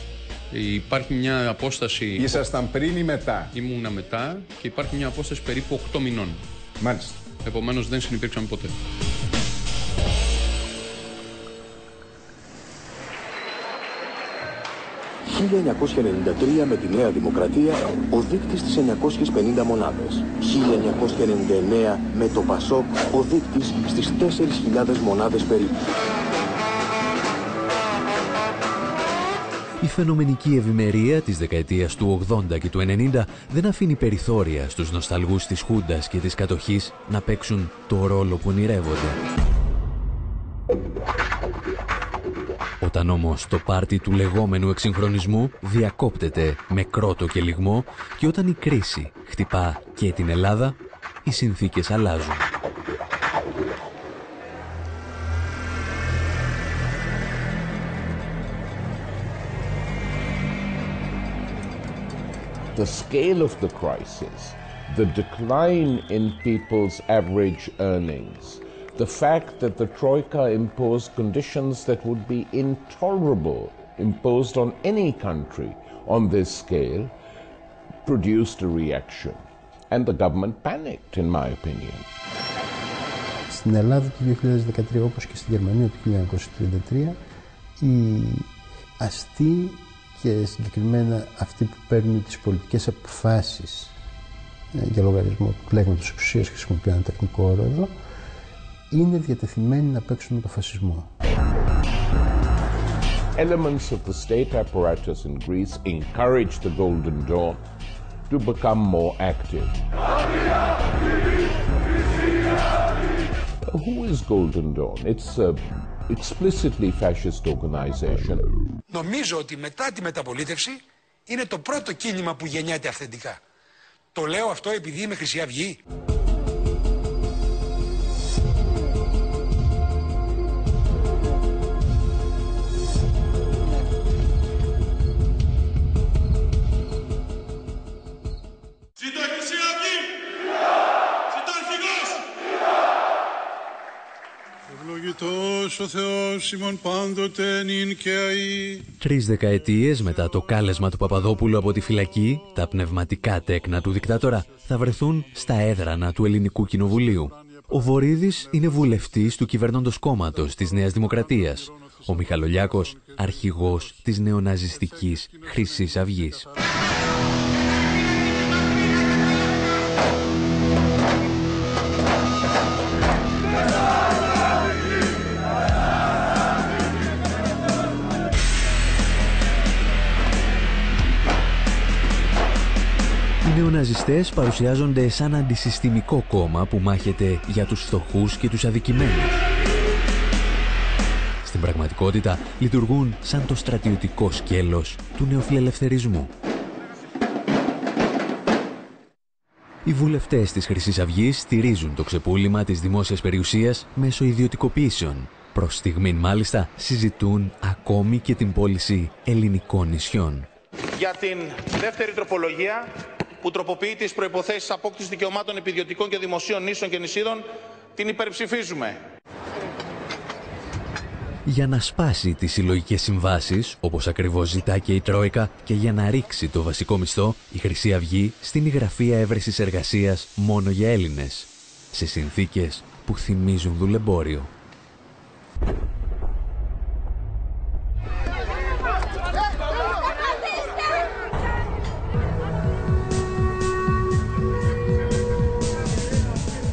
Υπάρχει μια απόσταση... Ήσασταν πριν ή μετά; Ήμουνα μετά και υπάρχει μια απόσταση περίπου 8 μηνών. Μάλιστα. Επομένως δεν συνυπήρξαμε ποτέ. 1993 με τη Νέα Δημοκρατία ο δείκτης στις 950 μονάδες. 1999 με το ΠΑΣΟΚ ο δείκτης στις 4.000 μονάδες περίπου. Η φαινομενική ευημερία της δεκαετίας του 80 και του 90 δεν αφήνει περιθώρια στους νοσταλγούς της Χούντας και της κατοχής να παίξουν το ρόλο που ονειρεύονται. Όταν όμως το πάρτι του λεγόμενου εξυγχρονισμού διακόπτεται με κρότο και λιγμό και όταν η κρίση χτυπά και την Ελλάδα, οι συνθήκες αλλάζουν. The scale of the crisis, the decline in people's average earnings, the fact that the Troika imposed conditions that would be intolerable imposed on any country on this scale produced a reaction. And the government panicked, in my opinion. στην Ελλάδα του 2013 όπως και στη Γερμανία του 1933 οι αστεί και συγκεκριμένα αυτοί που παίρνουν τις πολιτικές αποφάσεις ε, για λογαριασμό του πλέγματος εξουσίας χρησιμοποιώ ένα τεχνικό όρο εδώ είναι διατεθειμένοι να παίξουν με το φασισμό. Elements of the state apparatus in Greece encourage the Golden Dawn to become more active. Who is Golden Dawn? It's a explicitly fascist organization. Νομίζω ότι μετά τη μεταπολίτευση είναι το πρώτο κίνημα που γεννιέται αυθεντικά. Το λέω αυτό επειδή είμαι Χρυσή Αυγή. Ευλογητός ο Θεός ημών πάντοτε νυν και αεί. Τρεις δεκαετίες μετά το κάλεσμα του Παπαδόπουλου από τη φυλακή, τα πνευματικά τέκνα του δικτάτορα θα βρεθούν στα έδρανα του Ελληνικού Κοινοβουλίου. Ο Βορύδης είναι βουλευτής του κυβερνώντος κόμματος της Νέας Δημοκρατίας. Ο Μιχαλολιάκος, αρχηγός της νεοναζιστικής Χρυσής Αυγής. Οι νεοναζιστές παρουσιάζονται σαν αντισυστημικό κόμμα που μάχεται για τους φτωχούς και τους αδικημένους. Στην πραγματικότητα λειτουργούν σαν το στρατιωτικό σκέλος του νεοφιλελευθερισμού. Οι βουλευτές της Χρυσής Αυγής στηρίζουν το ξεπούλημα της δημόσιας περιουσίας μέσω ιδιωτικοποιήσεων. Προς στιγμήν μάλιστα συζητούν ακόμη και την πώληση ελληνικών νησιών. Για την δεύτερη τροπολογία που τροποποιεί τις προϋποθέσεις απόκτησης δικαιωμάτων επιδιωτικών και δημοσίων νήσων και νησίδων, την υπερψηφίζουμε. Για να σπάσει τις συλλογικές συμβάσεις, όπως ακριβώς ζητά και η Τρόικα, και για να ρίξει το βασικό μισθό, η Χρυσή Αυγή στην γραφεία έβρεσης εργασίας μόνο για Έλληνες, σε συνθήκες που θυμίζουν δουλεμπόριο.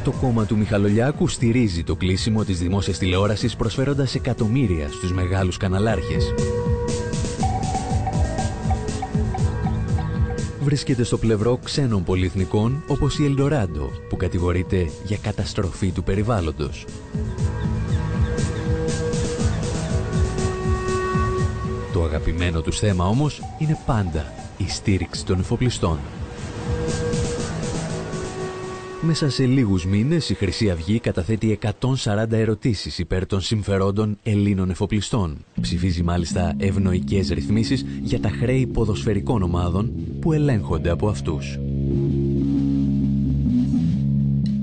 Το κόμμα του Μιχαλολιάκου στηρίζει το κλείσιμο της δημόσιας τηλεόρασης προσφέροντας εκατομμύρια στους μεγάλους καναλάρχες. Βρίσκεται στο πλευρό ξένων πολυεθνικών όπως η Ελντοράντο που κατηγορείται για καταστροφή του περιβάλλοντος. Το αγαπημένο τους θέμα όμως είναι πάντα η στήριξη των εφοπλιστών. Μέσα σε λίγους μήνες η Χρυσή Αυγή καταθέτει 140 ερωτήσεις υπέρ των συμφερόντων Ελλήνων εφοπλιστών. Ψηφίζει μάλιστα ευνοϊκές ρυθμίσεις για τα χρέη ποδοσφαιρικών ομάδων που ελέγχονται από αυτούς.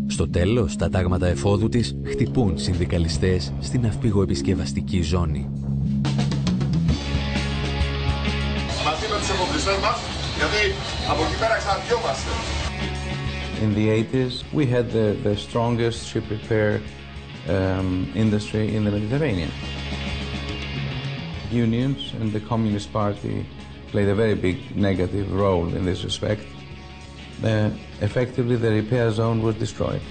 Στο τέλος, τα τάγματα εφόδου της χτυπούν συνδικαλιστές στην ναυπηγοεπισκευαστική ζώνη. Μαζί με τους εφοπλιστές μας, γιατί από εκεί πέρα ξαναπιόμαστε. In the 80s, we had the, the strongest ship repair um, industry in the Mediterranean. Unions and the Communist Party played a very big negative role in this respect. Uh, effectively, the repair zone was destroyed.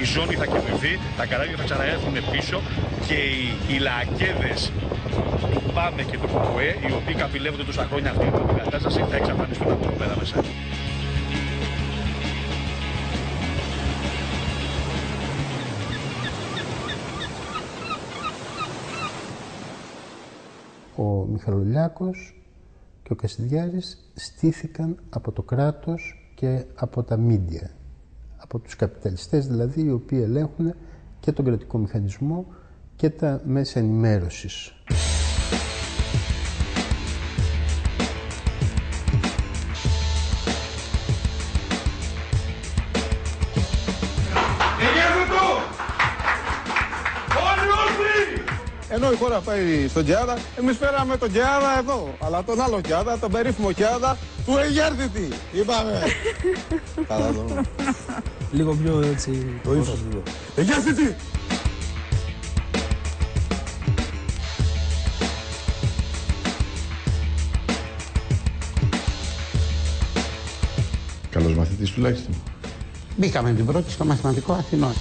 Η ζώνη θα κινηθεί, τα καράβια θα ξαναέρθουν πίσω και οι, οι λακέδες του ΠΑΜΕ και του ΚΟΕ, οι οποίοι καπηλεύονται τόσα χρόνια αυτή την κατάσταση, θα εξαφανιστούν από εδώ πέρα μέσα. Ο Μιχαλολιάκος και ο Κασιδιάρης στήθηκαν από το κράτος και από τα μίντια. Από τους καπιταλιστές δηλαδή οι οποίοι ελέγχουν και τον κρατικό μηχανισμό και τα μέσα ενημέρωσης. Η χώρα πάει στον Κιάδα, εμείς φέραμε τον Κιάδα εδώ. Αλλά τον άλλο Κιάδα, τον περίφημο Κιάδα του Αιγέρθητη. Είπαμε. Καλά το Λίγο πιο έτσι... Το ύφος λίγο. Ε, γεια σου τι! Καλός μαθητής τουλάχιστον. Μπήκαμε την πρώτη στο μαθηματικό Αθηνών.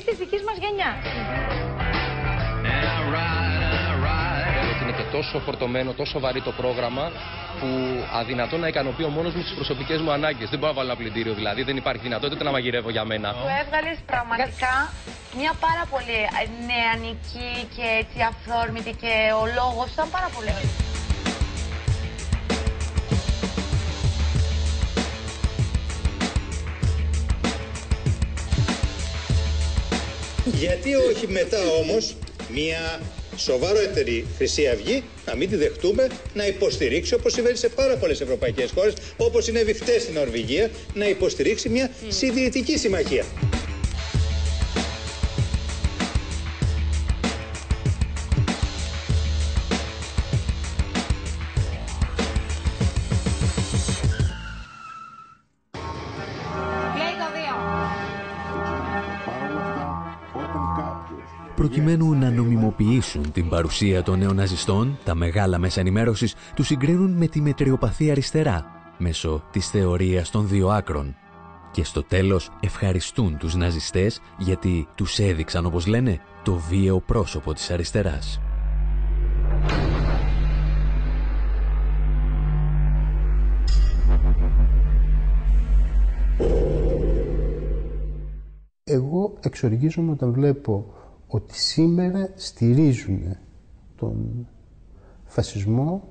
Είναι ένα παιδί της δικής μας γενιάς. ότι είναι και τόσο φορτωμένο, τόσο βαρύ το πρόγραμμα που αδυνατό να ικανοποιώ μόνος μου τις προσωπικές μου ανάγκες. Δεν μπορώ να βάλω ένα πλυντήριο δηλαδή, δεν υπάρχει δυνατότητα να μαγειρεύω για μένα. Του έβγαλες πραγματικά μια πάρα πολύ νεανική και έτσι αυθόρμητη και ο λόγος ήταν πάρα πολύ Γιατί όχι μετά όμως μια σοβαρότερη Χρυσή Αυγή να μην τη δεχτούμε να υποστηρίξει όπως συμβαίνει σε πάρα πολλές ευρωπαϊκές χώρες όπως συνέβη χτες στην Νορβηγία να υποστηρίξει μια συντηρητική συμμαχία. Προκειμένου να νομιμοποιήσουν την παρουσία των νεοναζιστών, τα μεγάλα μέσα ενημέρωσης τους συγκρίνουν με τη μετριοπαθή αριστερά, μέσω της θεωρίας των δύο άκρων. Και στο τέλος ευχαριστούν τους ναζιστές γιατί τους έδειξαν, όπως λένε, το βίαιο πρόσωπο της αριστεράς. Εγώ εξοργίζομαι όταν βλέπω ότι σήμερα στηρίζουν τον φασισμό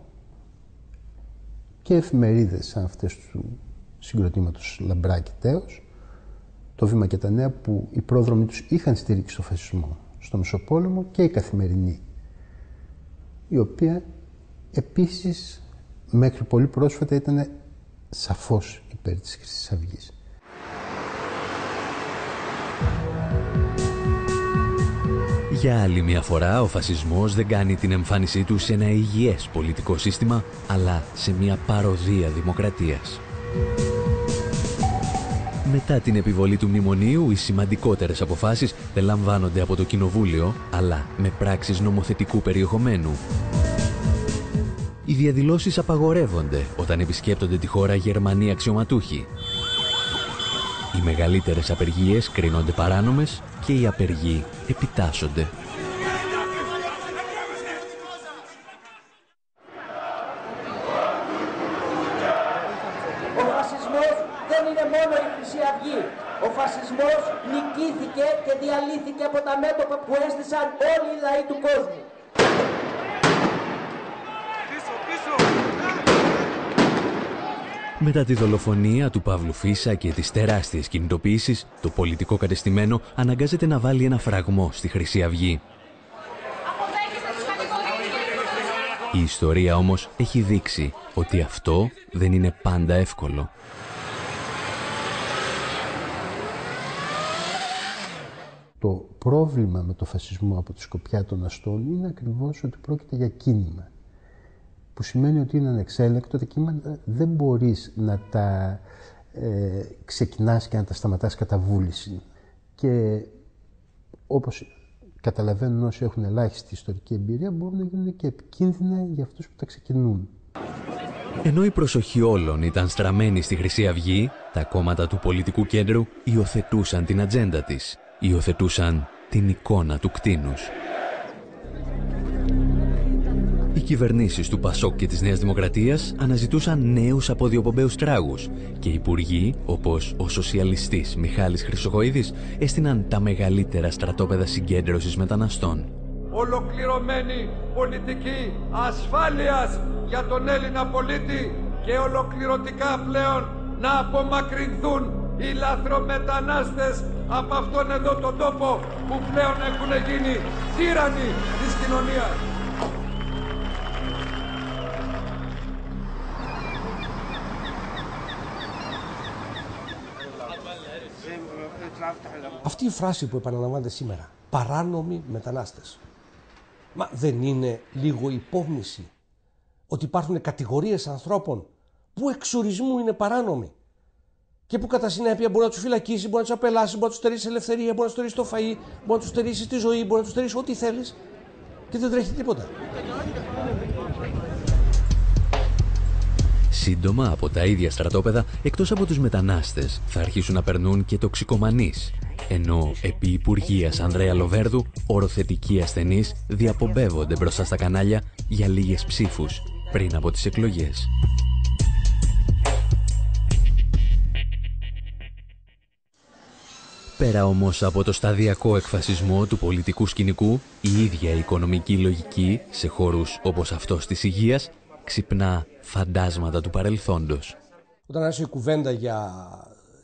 και εφημερίδες σαν αυτές του συγκροτήματος Λαμπράκη Τέος, το Βήμα και τα Νέα που οι πρόδρομοι τους είχαν στηρίξει το φασισμό στο Μεσοπόλεμο και η Καθημερινή, η οποία επίσης μέχρι πολύ πρόσφατα ήταν σαφώς υπέρ της Χρυσής Αυγής. Για άλλη μια φορά, ο φασισμός δεν κάνει την εμφάνισή του σε ένα υγιές πολιτικό σύστημα, αλλά σε μια παροδία δημοκρατίας. Μετά την επιβολή του μνημονίου, οι σημαντικότερες αποφάσεις δεν λαμβάνονται από το Κοινοβούλιο, αλλά με πράξεις νομοθετικού περιεχομένου. Οι διαδηλώσεις απαγορεύονται όταν επισκέπτονται τη χώρα Γερμανοί αξιωματούχοι. Οι μεγαλύτερες απεργίες κρίνονται παράνομες και οι απεργοί επιτάσσονται. Ο φασισμός δεν είναι μόνο η Χρυσή Αυγή. Ο φασισμός νικήθηκε και διαλύθηκε από τα μέτωπα που έστησαν όλοι οι λαοί του κόσμου. Μετά τη δολοφονία του Παύλου Φίσα και τις τεράστιες κινητοποίησεις, το πολιτικό κατεστημένο αναγκάζεται να βάλει ένα φραγμό στη Χρυσή Αυγή. Η ιστορία όμως έχει δείξει ότι αυτό δεν είναι πάντα εύκολο. Το πρόβλημα με το φασισμό από τη σκοπιά των αστών είναι ακριβώς ότι πρόκειται για κίνημα. Που σημαίνει ότι είναι ανεξέλεκτο, τα κίνηματα δεν μπορείς να τα ε, ξεκινάς και να τα σταματάς κατά βούληση. Και όπως καταλαβαίνουν όσοι έχουν ελάχιστη ιστορική εμπειρία, μπορούν να γίνουν και επικίνδυνα για αυτούς που τα ξεκινούν. Ενώ η προσοχή όλων ήταν στραμμένη στη Χρυσή Αυγή, τα κόμματα του πολιτικού κέντρου υιοθετούσαν την ατζέντα της. Υιοθετούσαν την εικόνα του κτίνους. Οι κυβερνήσεις του Πασόκ και της Νέας Δημοκρατίας αναζητούσαν νέους αποδιοπομπαίους τράγους και οι υπουργοί, όπως ο σοσιαλιστής Μιχάλης Χρυσοχοίδης, έστειναν τα μεγαλύτερα στρατόπεδα συγκέντρωσης μεταναστών. Ολοκληρωμένη πολιτική ασφάλειας για τον Έλληνα πολίτη και ολοκληρωτικά πλέον να απομακρυνθούν οι λαθρομετανάστες από αυτόν εδώ τον τόπο που πλέον έχουν γίνει τύρανοι της κοινωνίας. Αυτή η φράση που επαναλαμβάνεται σήμερα, παράνομοι μετανάστες, μα δεν είναι λίγο υπόμνηση ότι υπάρχουν κατηγορίες ανθρώπων που εξορισμού είναι παράνομοι και που κατά συνέπεια μπορεί να τους φυλακίσει, μπορεί να τους απελάσει, μπορεί να τους στερήσει ελευθερία, μπορεί να τους στερήσει το φαΐ, μπορεί να τους στερήσει τη ζωή, μπορεί να τους στερήσει ό,τι θέλεις και δεν τρέχει τίποτα. Σύντομα από τα ίδια στρατόπεδα, εκτός από τους μετανάστες, θα αρχίσουν να περνούν και τοξικομανείς, ενώ επί Υπουργείας Ανδρέα Λοβέρδου, οροθετικοί ασθενείς διαπομπεύονται μπροστά στα κανάλια για λίγες ψήφους πριν από τις εκλογές. Πέρα όμως από το σταδιακό εκφασισμό του πολιτικού σκηνικού, η ίδια η οικονομική λογική σε χώρους όπως αυτός της υγείας ξυπνά φαντάσματα του παρελθόντος. Όταν άρχισε η κουβέντα για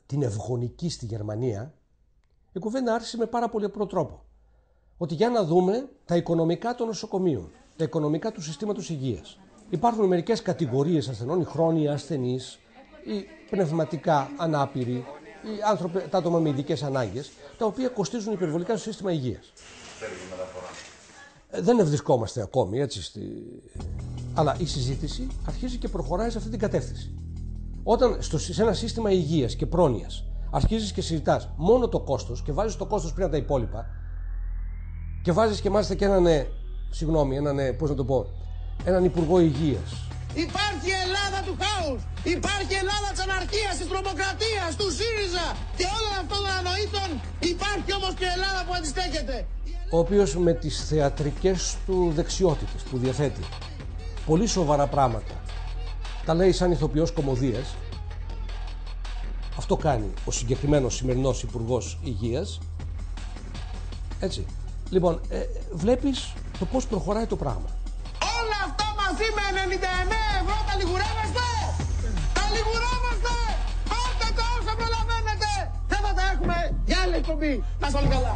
την ευγονική στη Γερμανία, η κουβέντα άρχισε με πάρα πολύ απλό τρόπο. Ότι για να δούμε τα οικονομικά των νοσοκομείων, τα οικονομικά του συστήματος υγείας. Υπάρχουν μερικές κατηγορίες ασθενών, οι χρόνιοι ασθενείς, οι πνευματικά ανάπηροι, οι άνθρωποι, τα άτομα με ειδικές ανάγκες, τα οποία κοστίζουν υπερβολικά στο σύστημα υγείας. Ε, δεν ευρισκόμαστε ακόμη έτσι. Στη... Αλλά η συζήτηση αρχίζει και προχωράει σε αυτή την κατεύθυνση. Όταν στο, σε ένα σύστημα υγείας και πρόνοιας αρχίζεις και συζητάς μόνο το κόστος και βάζεις το κόστος πριν από τα υπόλοιπα και βάζεις και μάλιστα και έναν, ε, συγγνώμη, έναν, ε, πώς να το πω, έναν υπουργό υγείας Υπάρχει Ελλάδα του χάους. Υπάρχει Ελλάδα της αναρχίας, της τρομοκρατίας, του ΣΥΡΙΖΑ και όλων αυτών των ανοήτων. Υπάρχει όμως και Ελλάδα που αντιστέκεται. Ο οποίος με τις θεατρικές του δεξιότητες που διαθέτει πολύ σοβαρά πράγματα τα λέει σαν ηθοποιός κομμωδίας αυτό κάνει ο συγκεκριμένος σημερινός υπουργός Υγείας έτσι λοιπόν ε, βλέπεις το πώς προχωράει το πράγμα Όλα αυτά μαζί με 99 ευρώ τα λιγουρεύεστε! Τα λιγουρεύεστε! Πάτε τα όσα προλαβαίνετε! Δεν θα τα έχουμε για άλλη εκπομπή. Να είστε όλοι καλά.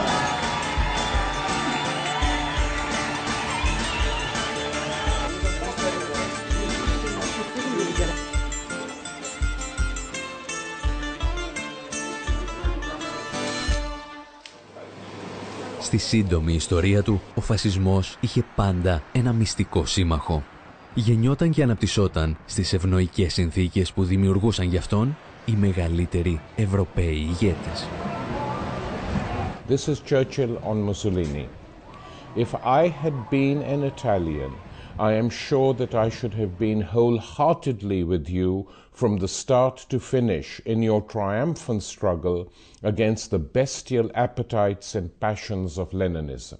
Στη σύντομη ιστορία του, ο φασισμός είχε πάντα ένα μυστικό σύμμαχο. Γεννιόταν και αναπτυσσόταν στις ευνοϊκές συνθήκες που δημιουργούσαν γι' αυτόν οι μεγαλύτεροι Ευρωπαίοι ηγέτες. This is Churchill on Mussolini. If I had been an Italian, I am sure that I should have been wholeheartedly with you from the start to finish in your triumphant struggle against the bestial appetites and passions of Leninism.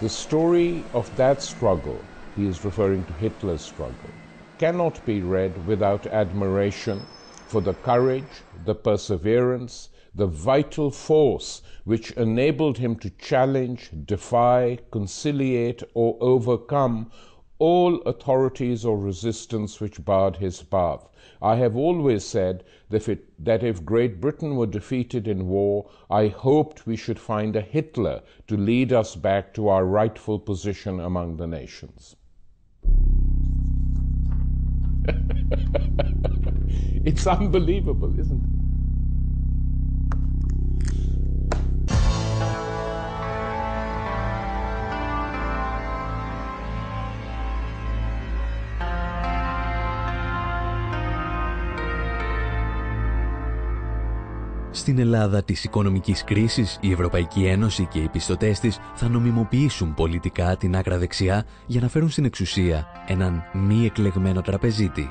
The story of that struggle, he is referring to Hitler's struggle, cannot be read without admiration for the courage, the perseverance, the vital force which enabled him to challenge, defy, conciliate, or overcome all authorities or resistance which barred his path. I have always said that if, that if Great Britain were defeated in war, I hoped we should find a Hitler to lead us back to our rightful position among the nations. it's unbelievable, isn't it? Στην Ελλάδα της οικονομικής κρίσης, η Ευρωπαϊκή Ένωση και οι πιστωτές της θα νομιμοποιήσουν πολιτικά την άκρα δεξιά για να φέρουν στην εξουσία έναν μη εκλεγμένο τραπεζίτη,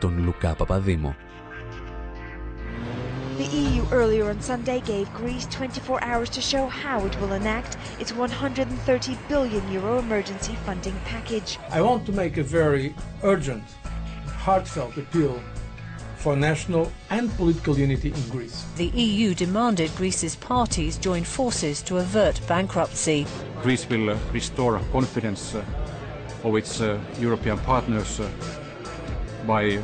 τον Λουκά Παπαδήμο. The EU earlier on Sunday gave Greece 24 hours to show how it will enact its 130 billion euro emergency funding package. I want to make a very urgent, heartfelt appeal for national and political unity in Greece. The EU demanded Greece's parties join forces to avert bankruptcy. Greece will uh, restore confidence uh, of its uh, European partners uh, by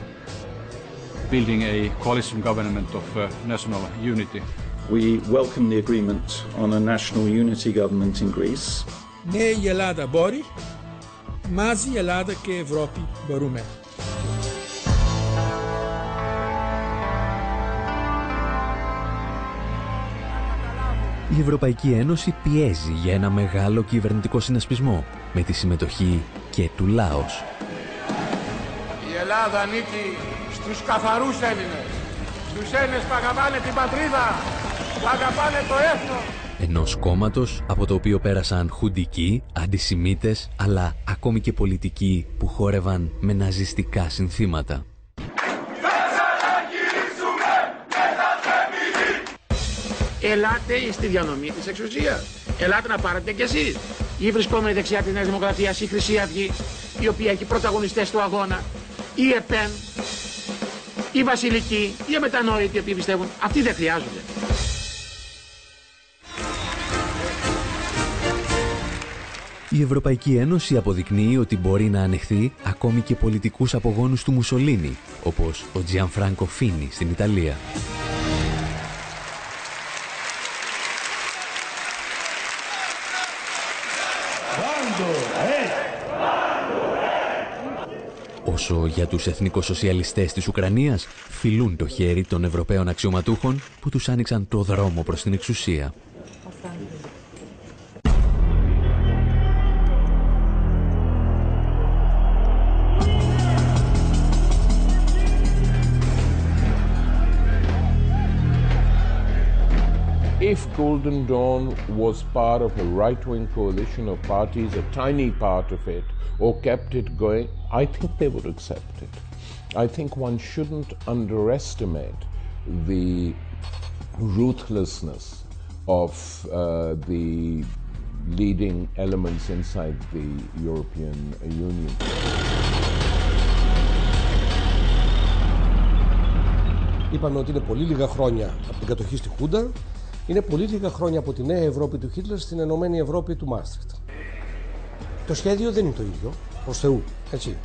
building a coalition government of uh, national unity. We welcome the agreement on a national unity government in Greece. Ναι, η Ελλάδα μπορεί. Μαζί η Ελλάδα και η Ευρώπη μπορούμε. Η Ευρωπαϊκή Ένωση πιέζει για ένα μεγάλο κυβερνητικό συνασπισμό με τη συμμετοχή και του Λάος. Η Ελλάδα ανήκει στους καθαρούς Έλληνες. Στους Έλληνες που αγαπάνε την πατρίδα, που αγαπάνε το έθνος. Ενός κόμματος από το οποίο πέρασαν χουντικοί, αντισημίτες, αλλά ακόμη και πολιτικοί που χόρευαν με ναζιστικά συνθήματα. Ελάτε στη διανομή της εξουσίας. Ελάτε να πάρετε κι εσείς. Η βρισκόμενη δεξιά της Νέας Δημοκρατίας, η Χρυσή Αυγή, η οποία έχει πρωταγωνιστές του αγώνα, η ΕΠΕΝ, η Βασιλική, οι αμετανόητοι οι οποίοι πιστεύουν. Αυτοί δεν χρειάζονται. Η Ευρωπαϊκή Ένωση αποδεικνύει ότι μπορεί να ανεχθεί ακόμη και πολιτικούς απογόνους του Μουσολίνη, όπως ο Τζιανφράνκο Φίνι στην Ιταλία. Όσο για τους εθνικοσοσιαλιστές της Ουκρανίας φιλούν το χέρι των Ευρωπαίων αξιωματούχων που τους άνοιξαν το δρόμο προς την εξουσία. If Golden Dawn was part of a right wing coalition of parties, a tiny part of it, or kept it going, I think they would accept it. I think one shouldn't underestimate the ruthlessness of uh, the leading elements inside the European Union. Είπαμε ότι είναι πολύ λίγα χρόνια από την κατοχή στη Χούντα είναι πολύ λίγα χρόνια από τη νέα Ευρώπη του Χίτλερ στην ενωμένη Ευρώπη του Μάστριχτ. Το σχέδιο δεν είναι το ίδιο, προς Θεού, έτσι.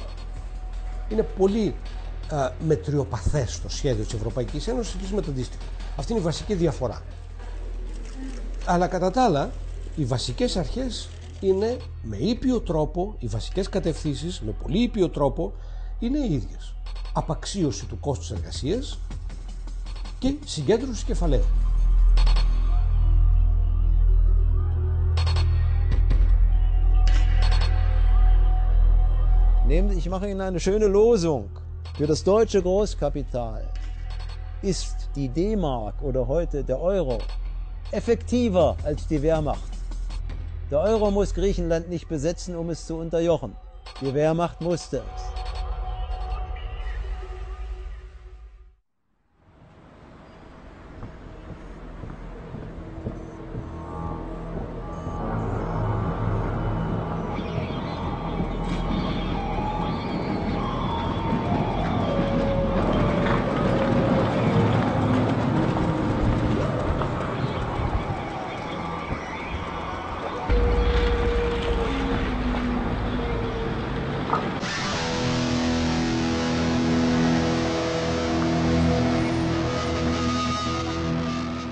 Είναι πολύ α, μετριοπαθές το σχέδιο της Ευρωπαϊκής Ένωσης και με το αντίστοιχο. Αυτή είναι η βασική διαφορά. Αλλά κατά τα άλλα, οι βασικές αρχές είναι με ήπιο τρόπο, οι βασικές κατευθύνσεις με πολύ ήπιο τρόπο είναι οι ίδιες. Απαξίωση του κόστους εργασίας και συγκέντρωση κεφαλαίου. Nehmen ich mache Ihnen eine schöne Losung. Für das deutsche Großkapital ist die D-Mark oder heute der Euro effektiver als die Wehrmacht. Der Euro muss Griechenland nicht besetzen, um es zu unterjochen. Die Wehrmacht musste es.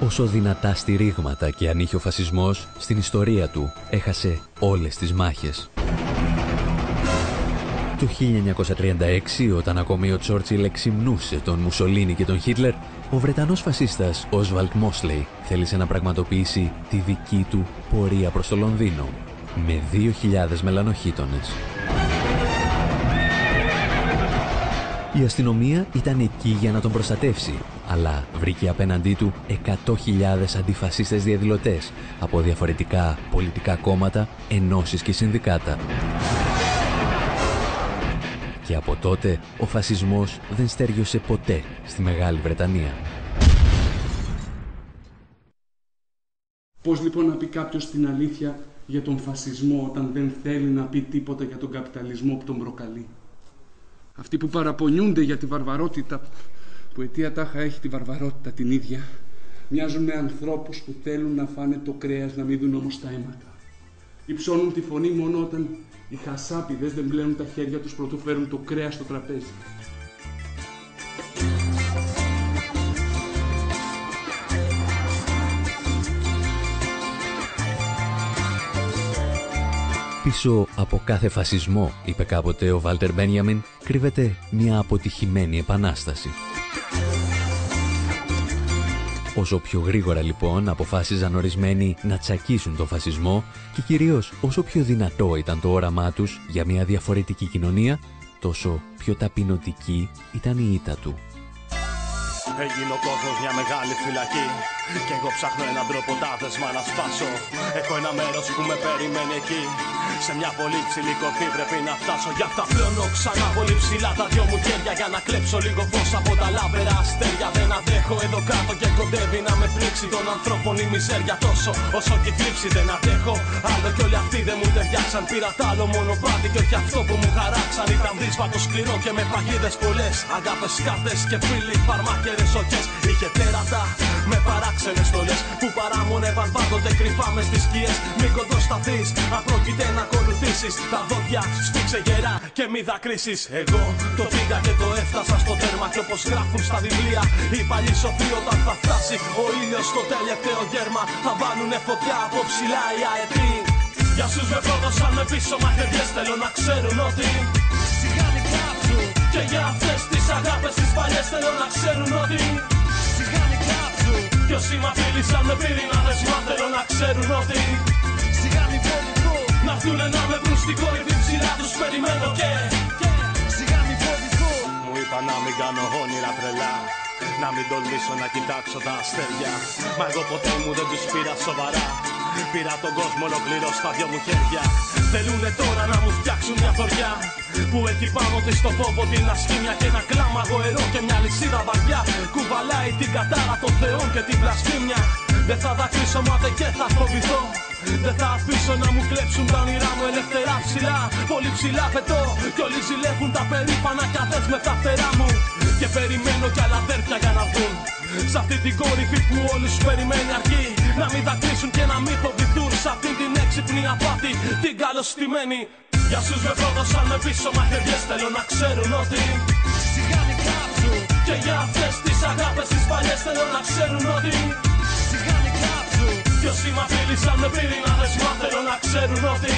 Όσο δυνατά στηρίγματα και αν είχε ο φασισμός, στην ιστορία του έχασε όλες τις μάχες. Το 1936, όταν ακόμη ο Τσόρτσιλ εξυμνούσε τον Μουσολίνη και τον Χίτλερ, ο Βρετανός φασίστας Όσβαλτ Μόσλεϊ θέλησε να πραγματοποιήσει τη δική του πορεία προς το Λονδίνο, με 2.000 μελανοχίτονες. Η αστυνομία ήταν εκεί για να τον προστατεύσει, αλλά βρήκε απέναντί του 100.000 αντιφασίστες διαδηλωτές από διαφορετικά πολιτικά κόμματα, ενώσεις και συνδικάτα. Και από τότε ο φασισμός δεν στέριωσε ποτέ στη Μεγάλη Βρετανία. Πώς λοιπόν να πει κάποιος την αλήθεια για τον φασισμό όταν δεν θέλει να πει τίποτα για τον καπιταλισμό που τον προκαλεί; Αυτοί που παραπονιούνται για τη βαρβαρότητα που αιτία τάχα έχει τη βαρβαρότητα την ίδια, μοιάζουν με ανθρώπους που θέλουν να φάνε το κρέας, να μην δουν όμως τα αίματα. Υψώνουν τη φωνή μόνο όταν οι χασάπιδες δεν πλένουν τα χέρια τους προτού φέρουν το κρέας στο τραπέζι. Πίσω από κάθε φασισμό, είπε κάποτε ο Βάλτερ Μπένιαμιν, κρύβεται μια αποτυχημένη επανάσταση. Όσο πιο γρήγορα λοιπόν αποφάσιζαν ορισμένοι να τσακίσουν τον φασισμό και κυρίως όσο πιο δυνατό ήταν το όραμά τους για μια διαφορετική κοινωνία, τόσο πιο ταπεινωτική ήταν η ήττα του. Έγινε ο κόσμος μια μεγάλη φυλακή Κι εγώ ψάχνω έναν τρόπο τα δεσμά να σπάσω Έχω ένα μέρος που με περιμένει εκεί Σε μια πολύ ψηλή κορφή πρέπει να φτάσω Γι' αυτά πλώνω ξανά. Πολύ ψηλά τα δυο μου χέρια Για να κλέψω λίγο φως από τα λάβερα αστέρια. Δεν αντέχω εδώ κάτω και κοντεύει να με πλήξει. Των ανθρώπων η μιζέρια τόσο όσο και η θλίψη δεν αντέχω. Άλλο κι όλοι αυτοί δεν μου ταιριάξαν Πήρα τ' άλλο μονοπάτι και όχι αυτό που μου χαράξαν. Ήταν δύσβατο σκληρό και με παγίδες πολλές. Αγάπες κάρτες και φίλοι φαρμάκερες Είχε τέρατα με παράξενες στολές που παράμονευαν πάντοτε κρυφά μες στι σκιές. Μην κοντοσταθείς, αν πρόκειται να ακολουθήσεις. Τα δόντια σφίξε γερά και μη δακρύσεις. Εγώ το πήγα και το έφτασα στο τέρμα. Και όπως γράφουν στα βιβλία, οι παλιοί σοφοί όταν θα φτάσει ο ήλιος στο τελευταίο γέρμα. Θα βάλουνε φωτιά από ψηλά οι αετοί. Για σου με πρόδωσαν με πίσω μαχαιριές θέλω να ξέρουν ότι Σιγά μην κάψουν Και για αυτές τις αγάπες τις παλιές θέλω να ξέρουν ότι Σιγά μην κάψουν Κι όσοι μ' απειλήσαν με πυρηνάδες μα θέλω να ξέρουν ότι Σιγά μην φοβηθούν Να έρθουνε να με βρουν στην κορυφή ψηλά τους περιμένω και Σιγά μην φοβηθούν Μου είπα να μην κάνω όνειρα τρελά να μην τολμήσω να κοιτάξω τα αστέρια. Μα εγώ ποτέ μου δεν τους πήρα σοβαρά Πήρα τον κόσμο ολοκληρώ στα δυο μου χέρια. Θέλουνε τώρα να μου φτιάξουν μια θωριά Που έχει πάνω της το φόβο την ασχήμια Και ένα κλάμα γοερό και μια λυσίδα βαριά. Κουβαλάει την κατάρα των θεών και την βλασφήμια Δεν θα δακρύσω μα δεν και θα φοβηθώ. Δεν θα αφήσω να μου κλέψουν τα όνειρά μου ελευθερά ψηλά. Πολύ ψηλά πετώ Κι όλοι ζηλεύουν τα περήφανα κι αδές με τα φτερά μου. Και περιμένω κι άλλα αδέρφια για να βγουν Σ' αυτή την κορυφή που όλους περιμένει αρκεί. Να μην δακρύσουν και να μην φοβηθούν. Σ' αυτή την έξυπνη απάτη την καλωστημένη. Για σους με πρόδωσαν με πίσω μαχαιριές θέλω να ξέρουν ότι Σιγά μην κάψουν Και για αυτές τις αγάπες τις παλιές θέλω να ξέρουν ότι Σιγά μην κάψουν Κι όσοι μ' απειλήσαν με πυρηνάδες μα θέλω να ξέρουν ότι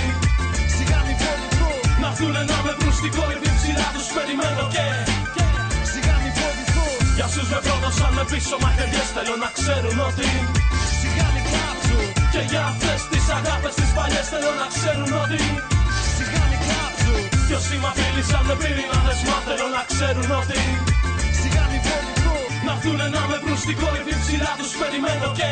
Σιγά μην φοβηθούν Να έρθουνε να με βρουν στην κορυφή ψηλά τους περιμένω και Σιγά μην φοβηθούν Για σους με πρόδωσαν με πίσω μαχαιριές θέλω να ξέρουν ότι Σιγά μην κάψουν. Και για αυτές τις αγάπες τις παλιές θέλω να ξέρουν ότι Σιγά μην κάψουν. Κι όσοι μ' απειλήσαν με πυρηνάδες μα θέλω να ξέρουν ότι Σιγά μην φοβηθούν Να έρθουνε να με βρουν στην κορυφή ψηλά τους περιμένω και